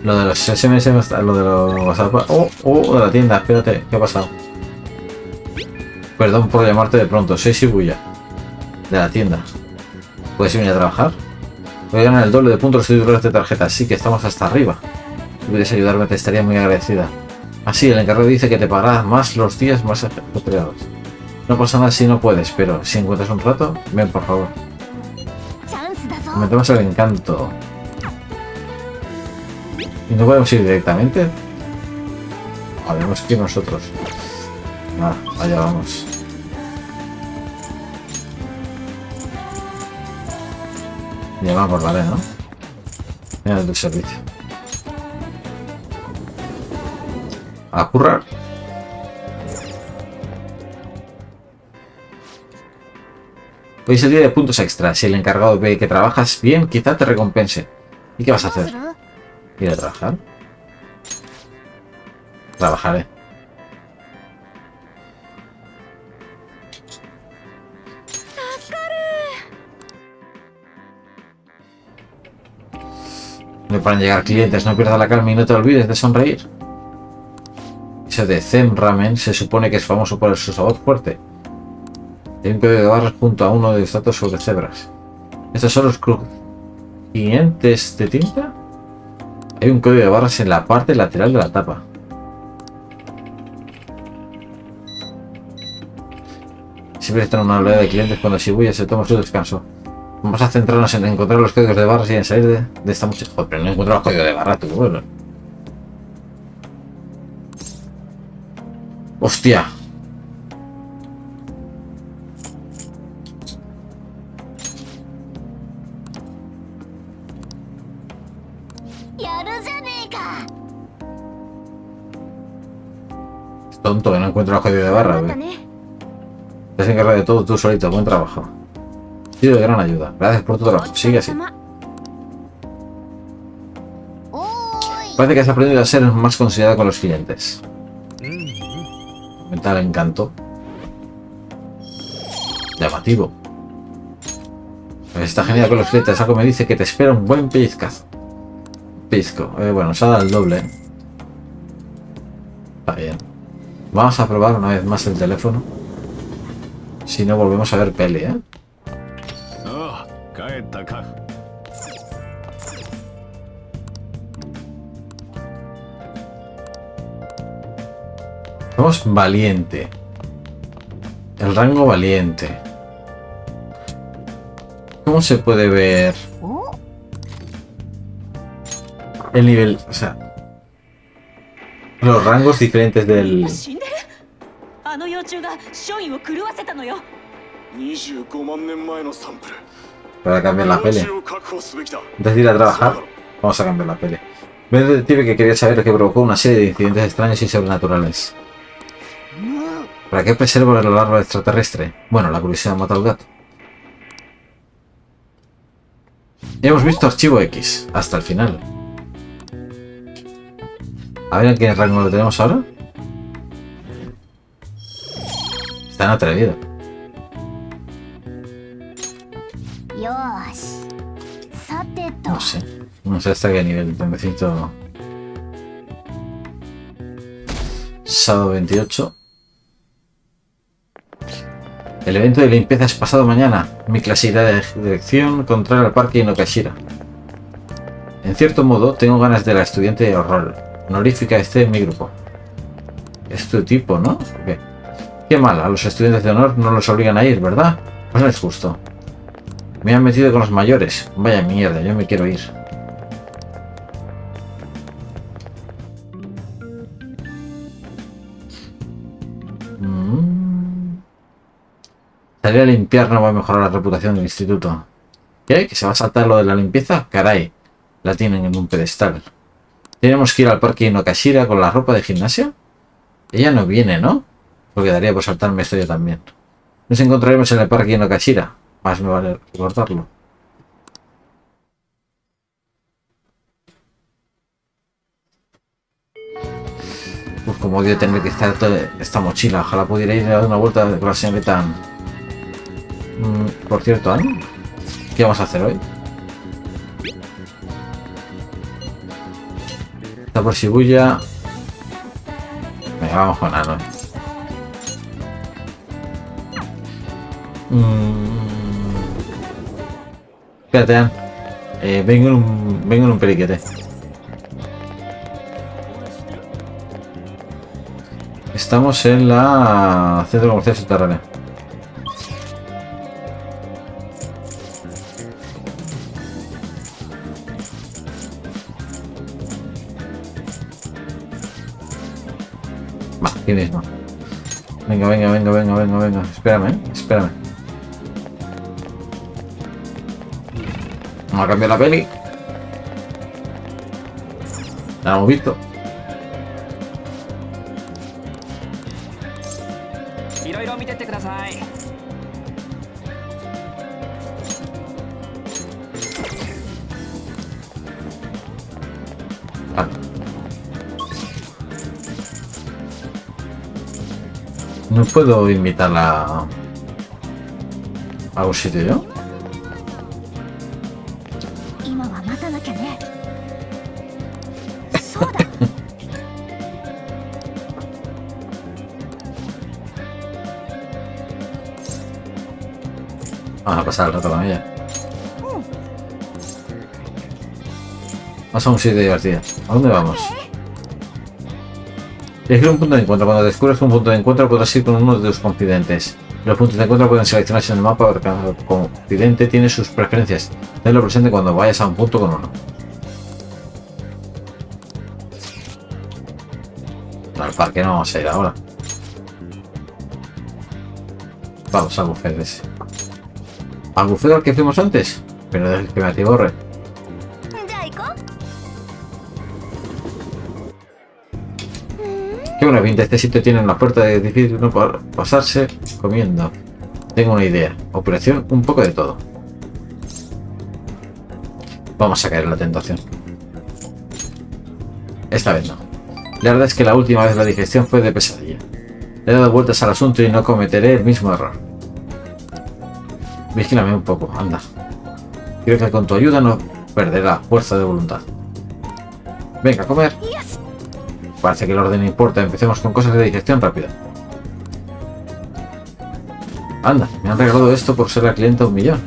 S1: Lo de los SMS, lo de los WhatsApp. Oh, oh, de la tienda, espérate, ¿qué ha pasado? Perdón por llamarte de pronto, soy Shibuya. De la tienda. ¿Puedes venir a trabajar? Voy a ganar el doble de puntos de titulares de tarjeta, así que estamos hasta arriba. Si pudieras ayudarme, te estaría muy agradecida. Ah, así, el encargado dice que te pagará más los días más empleados. No pasa nada si no puedes, pero si encuentras un rato, ven por favor. Aumentamos el encanto. ¿Y no podemos ir directamente? Habemos que nosotros. Ah, allá vamos. Ya vale, ¿no? Mira el servicio. A currar. Hoy es el de puntos extra. Si el encargado ve que trabajas bien, quizá te recompense. ¿Y qué vas a hacer?
S2: る
S1: ¿Ir a trabajar? Trabajaré. Paran de llegar clientes, no pierdas la calma y no te olvides de sonreír. Ese de Zen Ramen se supone que es famoso por su sabor fuerte. Código de barras junto a uno de los datos sobre cebras. Estos son los crujientes de tinta. Hay un código de barras en la parte lateral de la tapa. Siempre están una oleada de clientes cuando Shibuya se toma su descanso. Vamos a centrarnos en encontrar los códigos de barras y en salir de, de esta mucha... Joder, pero no encuentro los códigos de barras, tú. Bueno. ¡Hostia! tonto que no encuentro la jodida de
S2: barra,
S1: güey. Te has encargado de todo tú solito. Buen trabajo. Ha sido de gran ayuda. Gracias por tu trabajo. Sigue así. Parece que has aprendido a ser más considerado con los clientes. Mental encanto. Llamativo. Está genial con los clientes. Algo me dice que te espera un buen pellizcazo. Pellizco. Eh, bueno, se ha dado el doble. Está bien. Vamos a probar una vez más el teléfono. Si no, volvemos a ver peli, ¿eh? Somos valiente. El rango valiente. ¿Cómo se puede ver? El nivel, o sea... Los rangos diferentes del...
S4: 死んでるあの幼虫が署員を狂わせたのよ
S5: 25万年前のサンプル
S1: Para cambiar la
S5: 幼
S1: peli.
S5: 虫を確保すべきだ
S1: Antes de ir a
S5: そうだ
S1: trabajar,
S5: ろ
S1: vamos a cambiar la peli. Ve el detective que quería saber lo que provocó una serie de incidentes extraños y sobrenaturales.
S2: む
S1: ¿Para qué preservo el larva extraterrestre? Bueno, la curiosidad mata al gato. Hemos visto archivo X hasta el final. A ver en qué rango lo tenemos ahora. tan atrevido. No sé. No sé hasta qué nivel necesito... Sábado 28. El evento de limpieza es pasado mañana. Mi clasidad de dirección contra el parque Inokashira. En cierto modo, tengo ganas de la estudiante de horror. Honorífica este en mi grupo. Es tu tipo, ¿no? Qué mal, a los estudiantes de honor no los obligan a ir, ¿verdad? Pues no es justo. Me han metido con los mayores. Vaya mierda, yo me quiero ir. Mm. Salir a limpiar no va a mejorar la reputación del instituto. ¿Qué? ¿Que se va a saltar lo de la limpieza? Caray, la tienen en un pedestal. Tenemos que ir al parque Inokashira con la ropa de gimnasio. Ella no viene, ¿no? Porque daría por saltarme esto yo también. Nos encontraremos en el parque Inokashira. Más me vale recordarlo. Uf, como odio tener que estar toda esta mochila. Ojalá pudiera ir a dar una vuelta con la señorita. Mm, por cierto, Anne, ¿qué vamos a hacer hoy? Está por Shibuya. Venga, vamos con Ano. Mm. Espérate, An. Eh, vengo, en un, vengo en un periquete. Estamos en la centro comercial subterráneo. Va, aquí mismo. Venga, venga, venga, venga, venga, venga. Espérame, ¿eh? espérame. Vamos a cambiar la peli. La hemos visto. Ah. No puedo invitarla a un sitio yo.
S2: 待たなきゃねそうだ
S1: Vamos a pasar el rato con ella. Vamos a un sitio divertido. ¿A dónde vamos? Elegir un punto de encuentro. Cuando descubres un punto de encuentro podrás ir con uno de tus confidentes. Los puntos de encuentro pueden seleccionarse en el mapa porque cada confidente tiene sus preferencias. Tenlo presente cuando vayas a un punto con uno. Al parque no vamos a ir ahora. Vamos al buffet ese. ¿Al buffet al que fuimos antes? Pero del que me atiborre. Pinta, este sitio tiene una puerta de difícil no pa- pasarse comiendo. Tengo una idea. Operación, un poco de todo. Vamos a caer en la tentación. Esta vez no. La verdad es que la última vez la digestión fue de pesadilla. Le he dado vueltas al asunto y no cometeré el mismo error. Vigílame un poco, anda. Creo que con tu ayuda no perderá fuerza de voluntad. Venga, a comer. Parece que el orden importa. Empecemos con cosas de digestión rápida. Anda, me han regalado esto por ser la clienta un millón.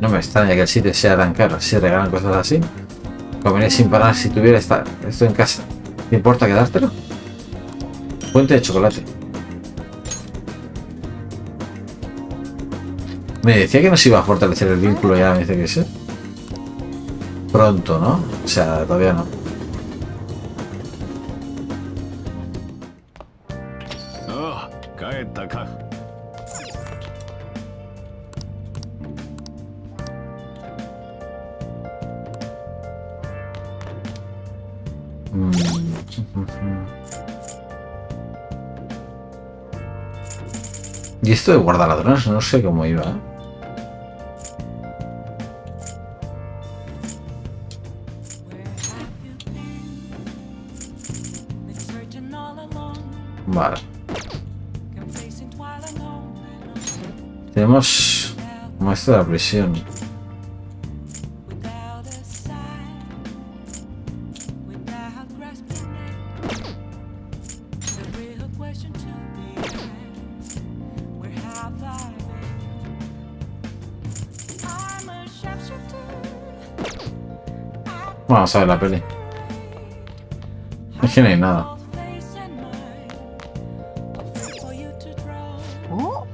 S1: No me extraña que el sitio sea tan caro. Si regalan cosas así, comeré sin parar si tuviera esta- esto en casa. ¿Te importa quedártelo? Fuente de chocolate. Me decía que nos iba a fortalecer el vínculo y ahora me dice que sí. Pronto, ¿no? O sea, todavía no. Y esto de guardaladrones no sé cómo iba. ¿eh? Vale. Tenemos como de la prisión. pasado en la peli. Es que no hay nada.
S2: ¿Oh?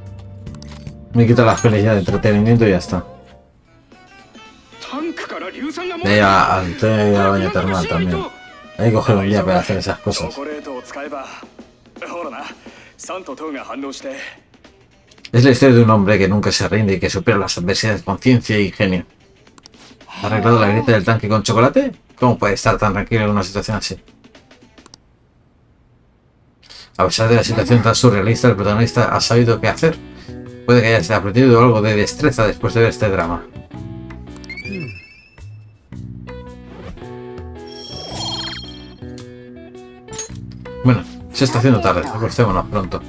S1: Me quito las pelis ya de entretenimiento y ya está. Y ya, al té y al baño termal también. Hay que coger un día para hacer esas cosas. Es la historia de un hombre que nunca se rinde y que supera las adversidades con ciencia y genio. ¿Ha arreglado la grieta del tanque con chocolate? ¿Cómo puede estar tan tranquilo en una situación así? A pesar de la situación tan surrealista, el protagonista ha sabido qué hacer. Puede que haya aprendido algo de destreza después de ver este drama. Bueno, se está haciendo tarde, acostémonos pronto.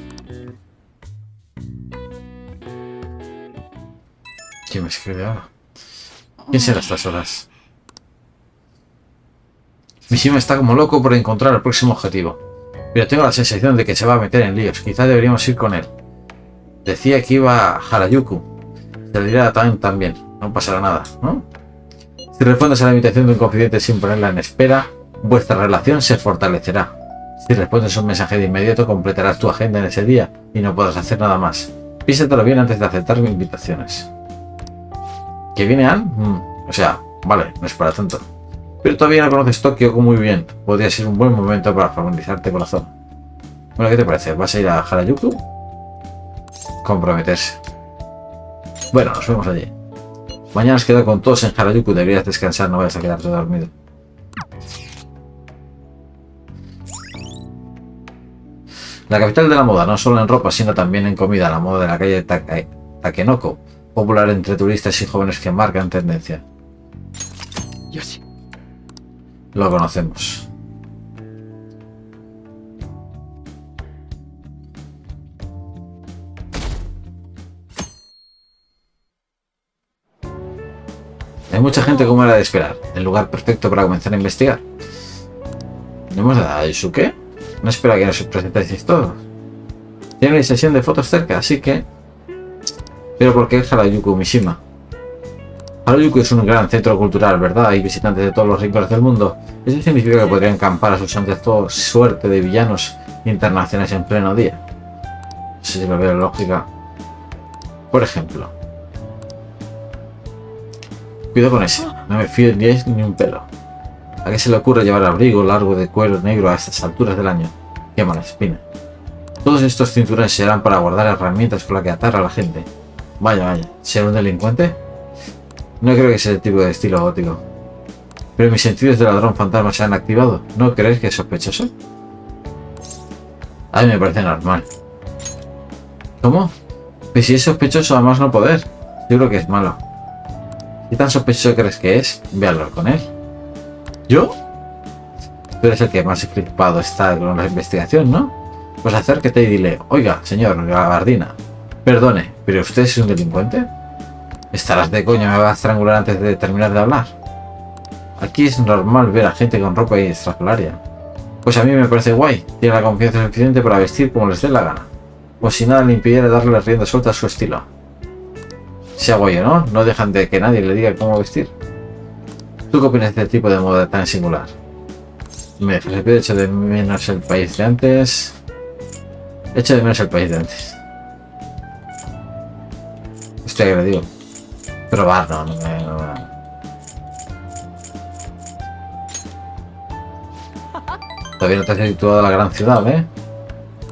S1: ¿Quién me escribe ahora? ¿Quién será estas horas? Mishima está como loco por encontrar el próximo objetivo. Pero tengo la sensación de que se va a meter en líos. Quizá deberíamos ir con él. Decía que iba a Harajuku. Se le dirá también también. No pasará nada, ¿no? Si respondes a la invitación de un confidente sin ponerla en espera, vuestra relación se fortalecerá. Si respondes un mensaje de inmediato, completarás tu agenda en ese día y no podrás hacer nada más. Piénsatelo bien antes de aceptar mis invitaciones. ¿Que viene Ann? Mm, o sea, vale, no es para tanto. Pero todavía no conoces Tokio muy bien. Podría ser un buen momento para familiarizarte con la zona. Bueno, ¿qué te parece? ¿Vas a ir a Harajuku? Comprometerse. Bueno, nos vemos allí. Mañana has quedado con todos en Harajuku. Deberías descansar, no vayas a quedarte dormido. La capital de la moda, no solo en ropa, sino también en comida, la moda de la calle Take- Takenoko, popular entre turistas y jóvenes que marcan tendencia.
S6: よし
S1: Lo conocemos. Hay mucha gente como era de esperar. El lugar perfecto para comenzar a investigar. ¿No a Yusuke? No espera que nos presentéis todos. Tiene sesión de fotos cerca, así que... Pero ¿por qué Harajuku Mishima? Harajuku es un gran centro cultural, ¿verdad? Hay visitantes de todos los rincones del mundo. Eso significa que podrían acampar a sus anchas toda suerte de villanos internacionales en pleno día. No sé si lo veo lógica. Por ejemplo. Cuidado con ese. No me fío ni es ni un pelo. ¿A qué se le ocurre llevar abrigo largo de cuero negro a estas alturas del año? Qué mala espina. Todos estos cinturones serán para guardar herramientas con las que atar a la gente. Vaya, vaya. ¿Será un delincuente? No creo que sea el tipo de estilo gótico. Pero mis sentidos de ladrón fantasma se han activado. ¿No crees que es sospechoso? A mí me parece normal. ¿Cómo? Pues si es sospechoso, a más no poder. Seguro que es malo. ¿Qué tan sospechoso crees que es? Voy a hablar con él. ¿Yo? Tú eres el que más equipado está con la investigación, ¿no? Pues acércate y dile, oiga, señor Gabardina, perdone, ¿pero usted es un delincuente? Estarás de coño, me va a estrangular antes de terminar de hablar. Aquí es normal ver a gente con ropa extracolaria. Pues a mí me parece guay, tiene la confianza suficiente para vestir como les dé la gana. Como si nada le impidiera darle rienda suelta a su estilo. Sea guay no, no dejan de que nadie le diga cómo vestir. ¿Tú qué opinas de este tipo de moda tan singular? Me dejas el pie, echo de menos el país de antes. Echo de menos el país de antes. Estoy agredido. Probar, no, no no Todavía no te has situado a la gran ciudad, ¿eh?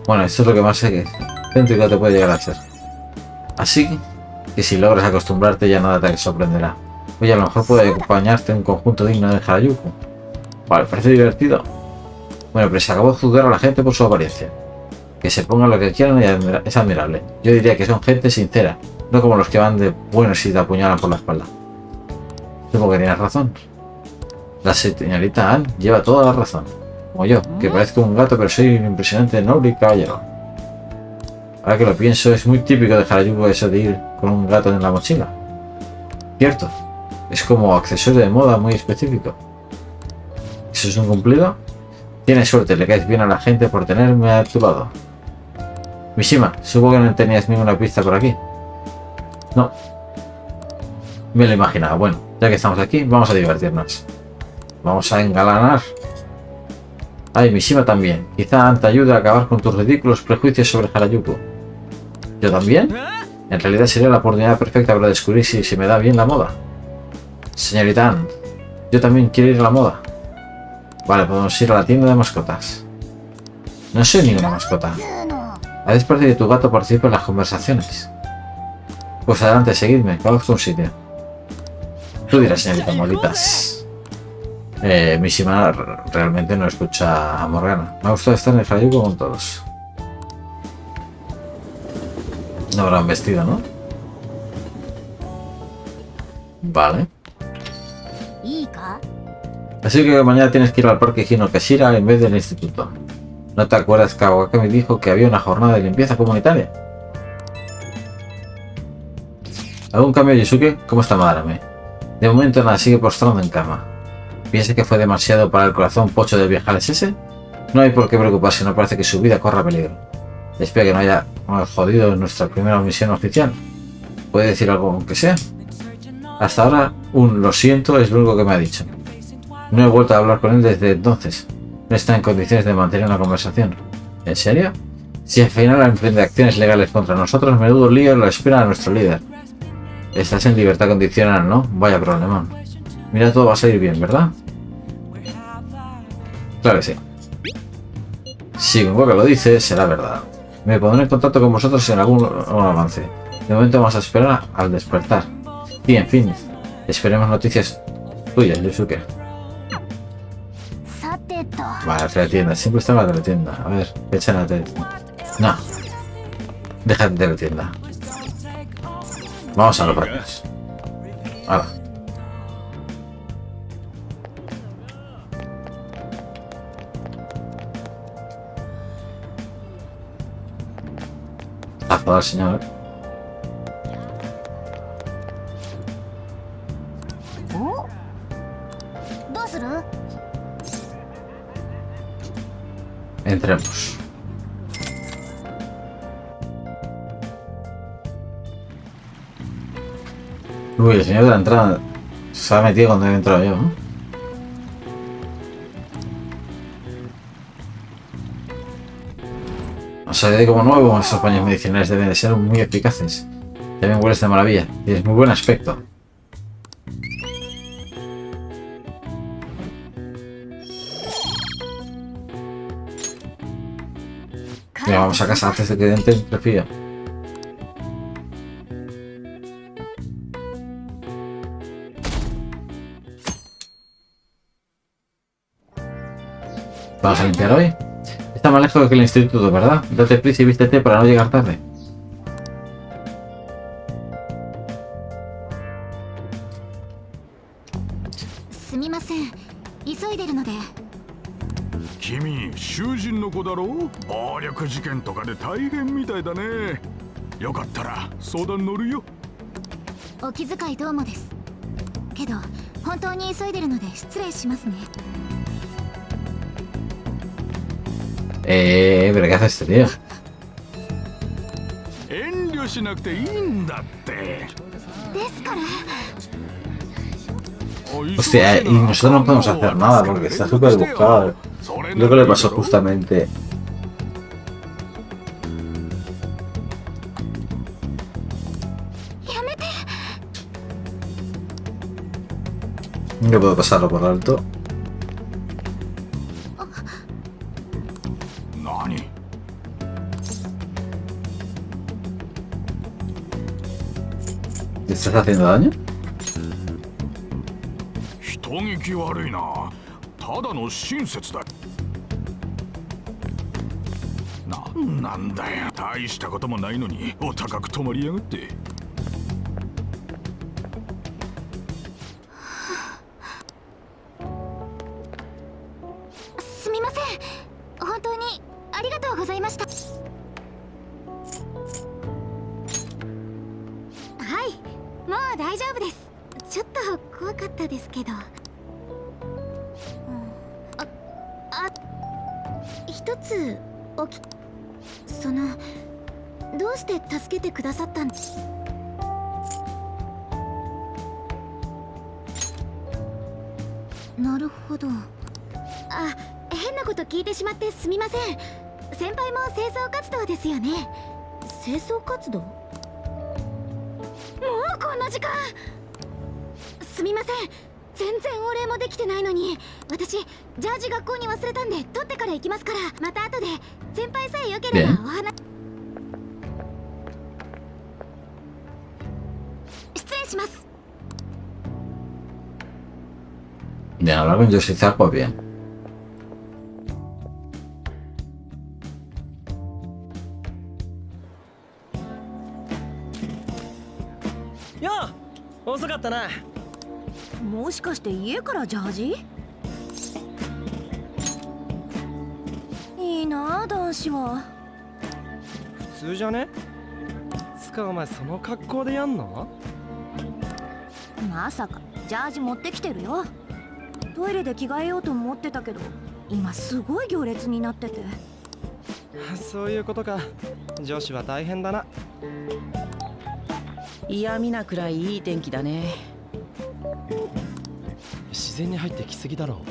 S1: Bueno, esto es lo que más sé que céntrico te puede llegar a ser. Así que si logras acostumbrarte ya nada te sorprenderá. Oye, a lo mejor puede acompañarte un conjunto digno de Harajuku. Vale, parece divertido. Bueno, pero se acabó de juzgar a la gente por su apariencia. Que se pongan lo que quieran y es admirable. Yo diría que son gente sincera, no como los que van de buenos y te apuñalan por la espalda. Supongo que tienes razón. La señorita Ann lleva toda la razón. Como yo, que parezco un gato, pero soy un impresionante noble y caballero. Ahora que lo pienso, es muy típico de Harajuku eso de ir con un gato en la mochila. Cierto, es como accesorio de moda muy específico. ¿Eso es un cumplido? Tienes suerte, le caes bien a la gente por tenerme a tu lado. Mishima, supongo que no tenías ninguna pista por aquí. No. Me lo imaginaba. Bueno, ya que estamos aquí, vamos a divertirnos. Vamos a engalanar. Ay, Mishima también. Quizá te ayude a acabar con tus ridículos prejuicios sobre Harajuku. ¿Yo también? En realidad sería la oportunidad perfecta para descubrir si se me da bien la moda. Señorita Ann, yo también quiero ir a la moda. Vale, podemos ir a la tienda de mascotas. No soy ninguna mascota. A veces parece tu gato participa en las conversaciones. Pues adelante, seguidme. Vamos a un sitio. Tú dirás, eh, señorita Molitas. Eh, mi Sima realmente no escucha a Morgana. Me ha gustado estar en el jardín con todos. No habrán vestido, ¿no? Vale. Así que mañana tienes que ir al parque Hino Kashira en vez del instituto. ¿No te acuerdas, Kawakami dijo que había una jornada de limpieza comunitaria? ¿Algún cambio, Yusuke? ¿Cómo está Madarame? De momento nada, sigue postrando en cama. piensa que fue demasiado para el corazón pocho de viajales ese? No hay por qué preocuparse, no parece que su vida corra peligro. Espero que no haya jodido nuestra primera misión oficial. ¿Puede decir algo aunque sea? Hasta ahora, un lo siento es lo único que me ha dicho. No he vuelto a hablar con él desde entonces. No está en condiciones de mantener una conversación. ¿En serio? Si al final emprende acciones legales contra nosotros, menudo lío lo espera a nuestro líder. Estás en libertad condicional, ¿no? Vaya problema. Mira, todo va a salir bien, ¿verdad? Claro que sí. Si Gungoka lo dice, será verdad. Me pondré en contacto con vosotros en algún, algún avance. De momento vamos a esperar al despertar. Y en fin, esperemos noticias tuyas, Yusuke. Vale, la teletienda. Siempre está en la teletienda. A ver, echa la teletienda. No. Deja de la teletienda. Vamos a lo por señor.
S7: Oh.
S1: Entremos. Uy, el señor de la entrada se ha metido cuando he entrado yo, ¿no? O sea, de como nuevo, esos baños medicinales deben de ser muy eficaces. También hueles de maravilla. Tienes muy buen aspecto. Mira, vamos a casa antes de que entre el frío. ¿Vas a limpiar hoy? Está más lejos que el instituto, ¿verdad? Date prisa y vístete para no llegar tarde.
S3: Kimi, Shujin no Kodaro, Boryok Jiken Toka de Taigen Mitai Dane. Yokatara, Sodan Noruyo.
S7: お気遣いどうもですけど本当に急いでるので失礼しますね
S1: Eh, pero ¿qué hace este tío? Hostia, eh, y nosotros no podemos hacer nada porque está súper buscado. Creo que le pasó justamente. No puedo pasarlo por alto. ¿Te estás haciendo daño?
S3: 人聞き悪いな。ただの親切だ。なんなんだよ。大したこともないのにお高く泊まりやがって。
S7: う大丈夫です。ちょっと怖かったですけど、うん、ああ一つおきそのどうして助けてくださったん？ですなるほど。あ変なこと聞いてしまってすみません。先輩も清掃活動ですよね。清掃活動？もうこんな時間。すみません。全然お礼もできてないのに。私ジャージ学校に忘れたんで取ってから行きますから。また後で。先輩さえよければ
S1: ね
S7: お話。失礼します。
S1: De hablar con Yoshizar, pues bien.
S6: ったな。
S7: もしかして家からジャージ？いいなあ男子は。
S6: 普通じゃね？つかお前その格好でやんの？
S7: まさかジャージ持ってきてるよ。トイレで着替えようと思ってたけど今すごい行列になってて。
S6: そういうことか。女子は大変だな
S8: 嫌味なくらいいい天気だね。
S6: 自然に入ってきすぎだろ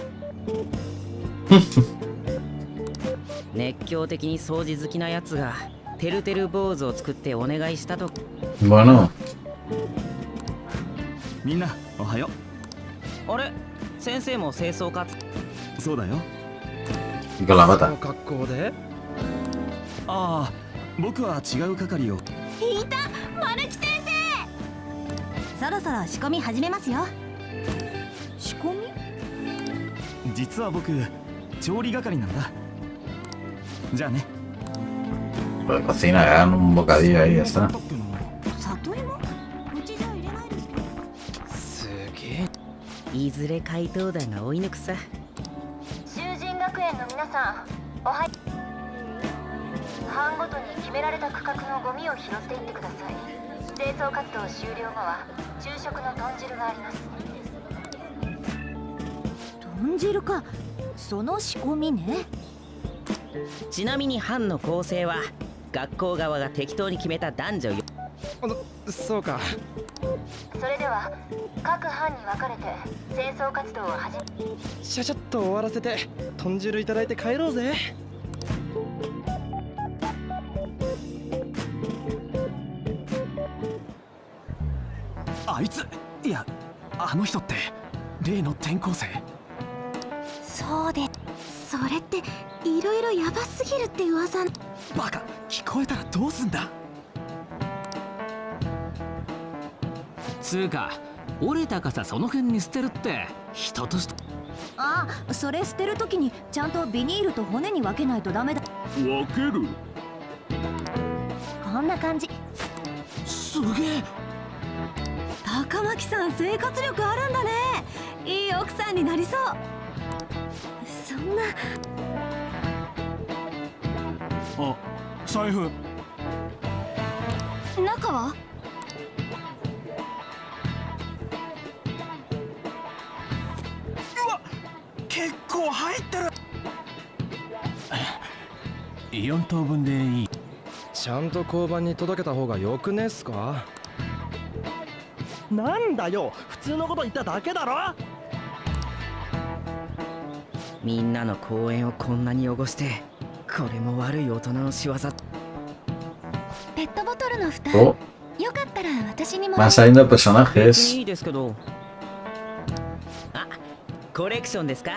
S8: 熱狂的に掃除好きなやつがてるてる坊主を作ってお願いしたと。
S1: Bueno,
S9: みんなおはよ
S8: あれ？先生も清掃か？
S9: うそうだよ。
S1: la
S6: そ
S1: bata.
S6: の格好で？
S9: ああ僕は違う係を
S7: そろそろ仕込み始めますよ。仕込み？
S9: 実は僕調理係なんだ。じゃあね。
S1: Pues cocina, hagan un bocadillo ahí ya está.
S9: だっけな。
S7: 里芋？うちじゃ入れないですけど。
S6: すげえ。
S8: いずれ怪盗団が追い抜くさ。
S2: 囚人学園の皆さんおはい班ごとに決められた区画のゴミを拾っていってください。清掃活動終了後は昼食の豚汁があります。
S7: 豚汁か。その仕込みね。
S8: ちなみに班の構成は学校側が適当に決めた男女よ。
S6: あのそうか。
S2: それでは各班に分かれて清掃活動を始め。
S6: シャシャッと終わらせて豚汁いただいて帰ろうぜ
S9: 例の転校生？
S7: そうでそれっていろいろヤバすぎるって噂。
S9: バカ聞こえたらどうすんだ？
S10: つうか折れた傘その辺に捨てるって人として。
S7: あそれ捨てるときにちゃんとビニールと骨に分けないとダメだ。
S3: 分ける？
S7: こんな感じ。
S9: すげえ。
S7: 高巻さん生活力あるんだねいい奥さんになりそう。そんな。
S9: あ財布。
S7: 中は？
S9: 結構入ってる。4等分でいい。
S6: ちゃんと交番に届けた方がよくねっすか？なんだよ普通のこと言っただけだろ
S8: みんなの公園をこんなに汚してこれも悪い大人の仕業
S7: ペットボトルの蓋
S1: Oh,
S7: よかったら私にも
S1: saliendo
S8: 別
S1: personajes.
S8: にいいですけどあコレクションですか？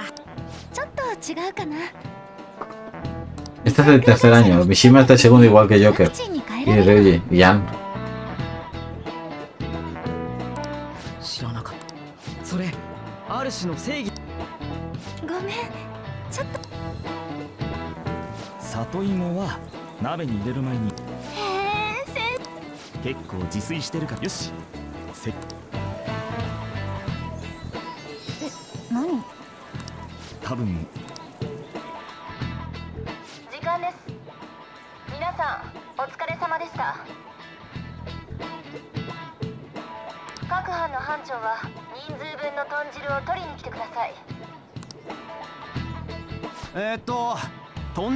S7: ちょっと違うかな
S1: Este es del tercer año. Mishima es del segundo igual que Joker. Y
S7: られる
S1: Reggie. Y Jan.
S8: 知らなかったそれある種の正
S9: 鍋に入れる前に。
S7: へえ先
S9: 結構自炊してるから。よし。せ
S7: 何？
S9: 多分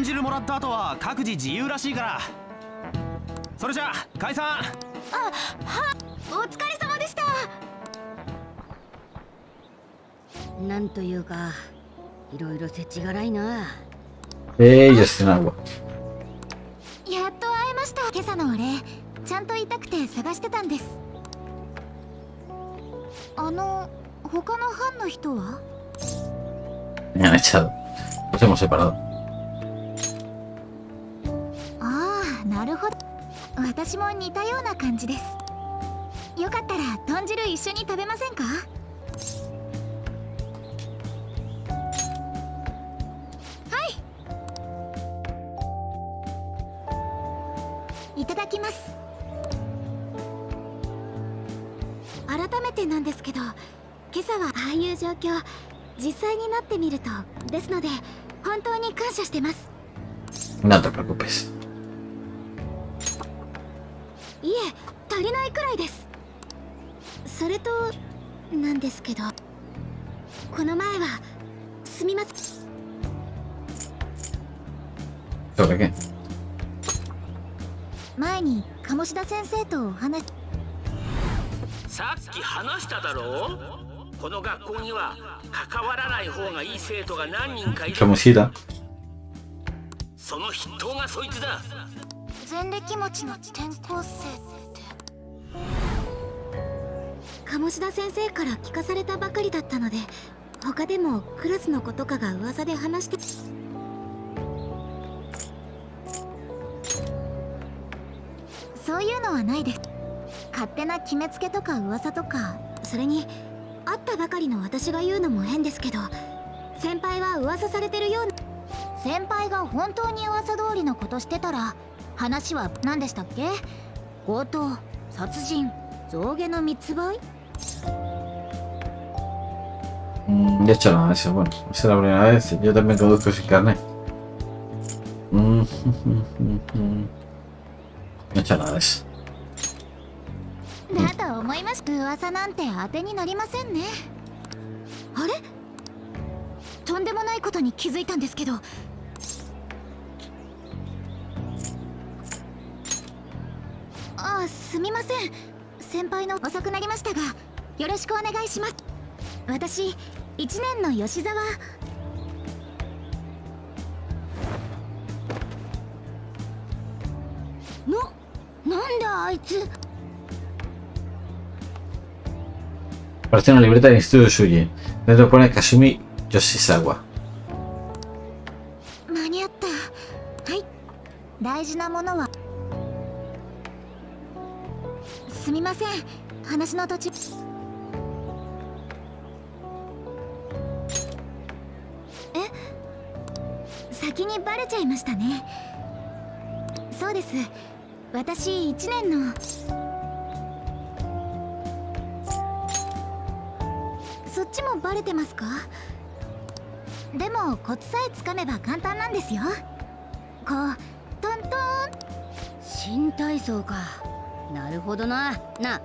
S2: 豚汁
S9: もらった後は各自自由らしいからそれじゃあ解散
S7: お疲れ様でしたなんというかいろいろ世知辛いな
S1: Ellos en agua.
S7: やっと会えました今朝のお礼ちゃんと言いたくて探してたんですあの他の班の人は
S1: ？Me han echado. Nos hemos separado.
S7: 足りないくらいです。それとなんですけど。この前はすみません。
S1: ¿Sobre qué?
S7: 前に鴨志田先生とお話
S10: さっき話しただろう？この学校には関わらない方がいい生徒が何人かいる。
S1: Camusita.
S10: その筆頭がそいつだ。
S7: 前歴持ちの転校生。って鴨志田先生から聞かされたばかりだったので他でもクラスの子とかが噂で話してそういうのはないです。勝手な決めつけとか噂とか。それに会ったばかりの私が言うのも変ですけど先輩は噂されてるような先輩が本当に噂通りのことしてたら話は何でしたっけ？強盗殺人象牙の密売？
S1: Ya he hecho de eso. Bueno, esa es la primera vez. Yo también conduzco sin carnet. Mm, No he hecho nada de eso.
S7: だと思います噂なんて当てになりませんねあれとんでもないことに気づいたんですけどあすみません先輩の遅くなりましたがよろしくお願いします私1年の吉沢ななんであいつ
S1: Parece una libreta del Instituto Shuji. Dentro pone Kasumi Yoshizawa.
S7: 間に合ったはい大事なものはすみません話の途中先にバレちゃいましたね。そうです。私1年の。そっちもバレてますか？でもコツさえつかめば簡単なんですよ。こうトントン。
S11: 新体操か。なるほどな。な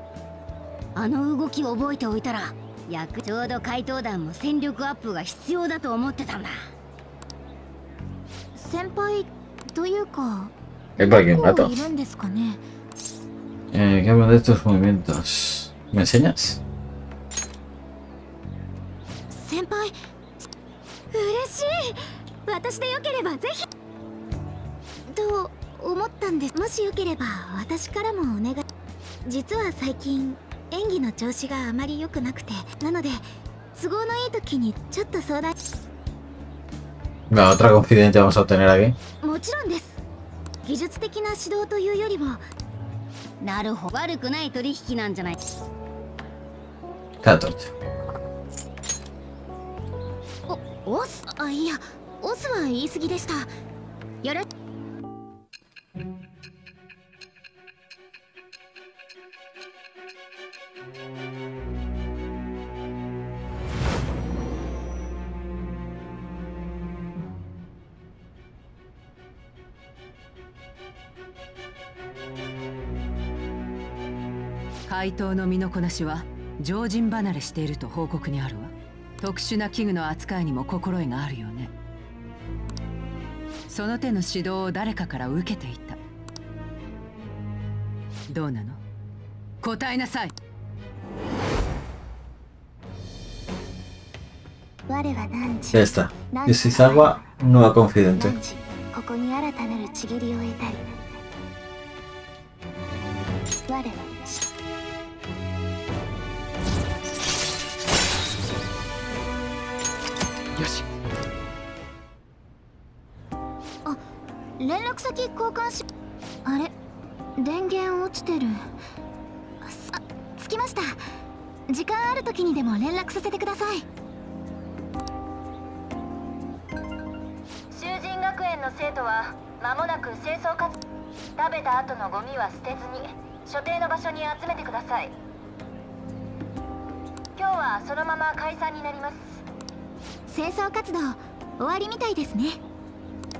S11: あの動きを覚えておいたら役ちょうど怪盗団も戦力アップが必要だと思ってたんだ。
S7: 先輩というか
S1: Es para quien
S7: こ
S1: mato.
S7: ういるんですかね。
S1: Eh, ¿Qué hablo de estos movimientos? ¿Me enseñas?
S7: 先輩嬉しい。私でよければぜひ。と思ったんです。もしよければ私からもお願い。実は最近演技の調子があまり良くなくて。なので都合のいい時にちょっと相談
S1: La otra confidente vamos a obtener aquí.
S7: もちろんです技術的な指導というよりも
S11: なるほど悪くない取引なんじゃない
S1: 14.
S7: おオスあいやオスは言い過ぎでしたよろ
S12: 怪盗の身のこなしは常人離れしていると報告にあるわ。特殊な器具の扱いにも心得があるよね。その手の指導を誰かから受けていた。どうなの？答えなさい。
S7: 我は何時
S1: Ya está. Yoshizawa, nueva confidente.
S7: ここに新たなるちぎりを得たり連絡先交換しあれ？電源落ちてる。あ着きました。時間ある時にでも連絡させてください。
S13: 囚人学園の生徒は間もなく清掃活食べた後のゴミは捨てずに所定の場所に集めてください。今日はそのまま解散になります。
S7: 清掃活動終わりみたいですね。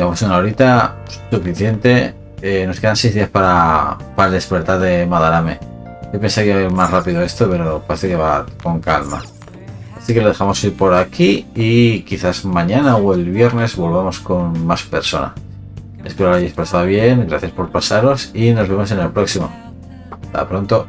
S1: Llevamos una horita suficiente. Eh, nos quedan 6 días para, para despertar de Madarame. Yo pensé que iba a ir más rápido esto, pero parece que va con calma. Así que lo dejamos ir por aquí y quizás mañana o el viernes volvamos con más personas. Espero lo hayáis pasado bien, gracias por pasaros y nos vemos en el próximo. Hasta pronto.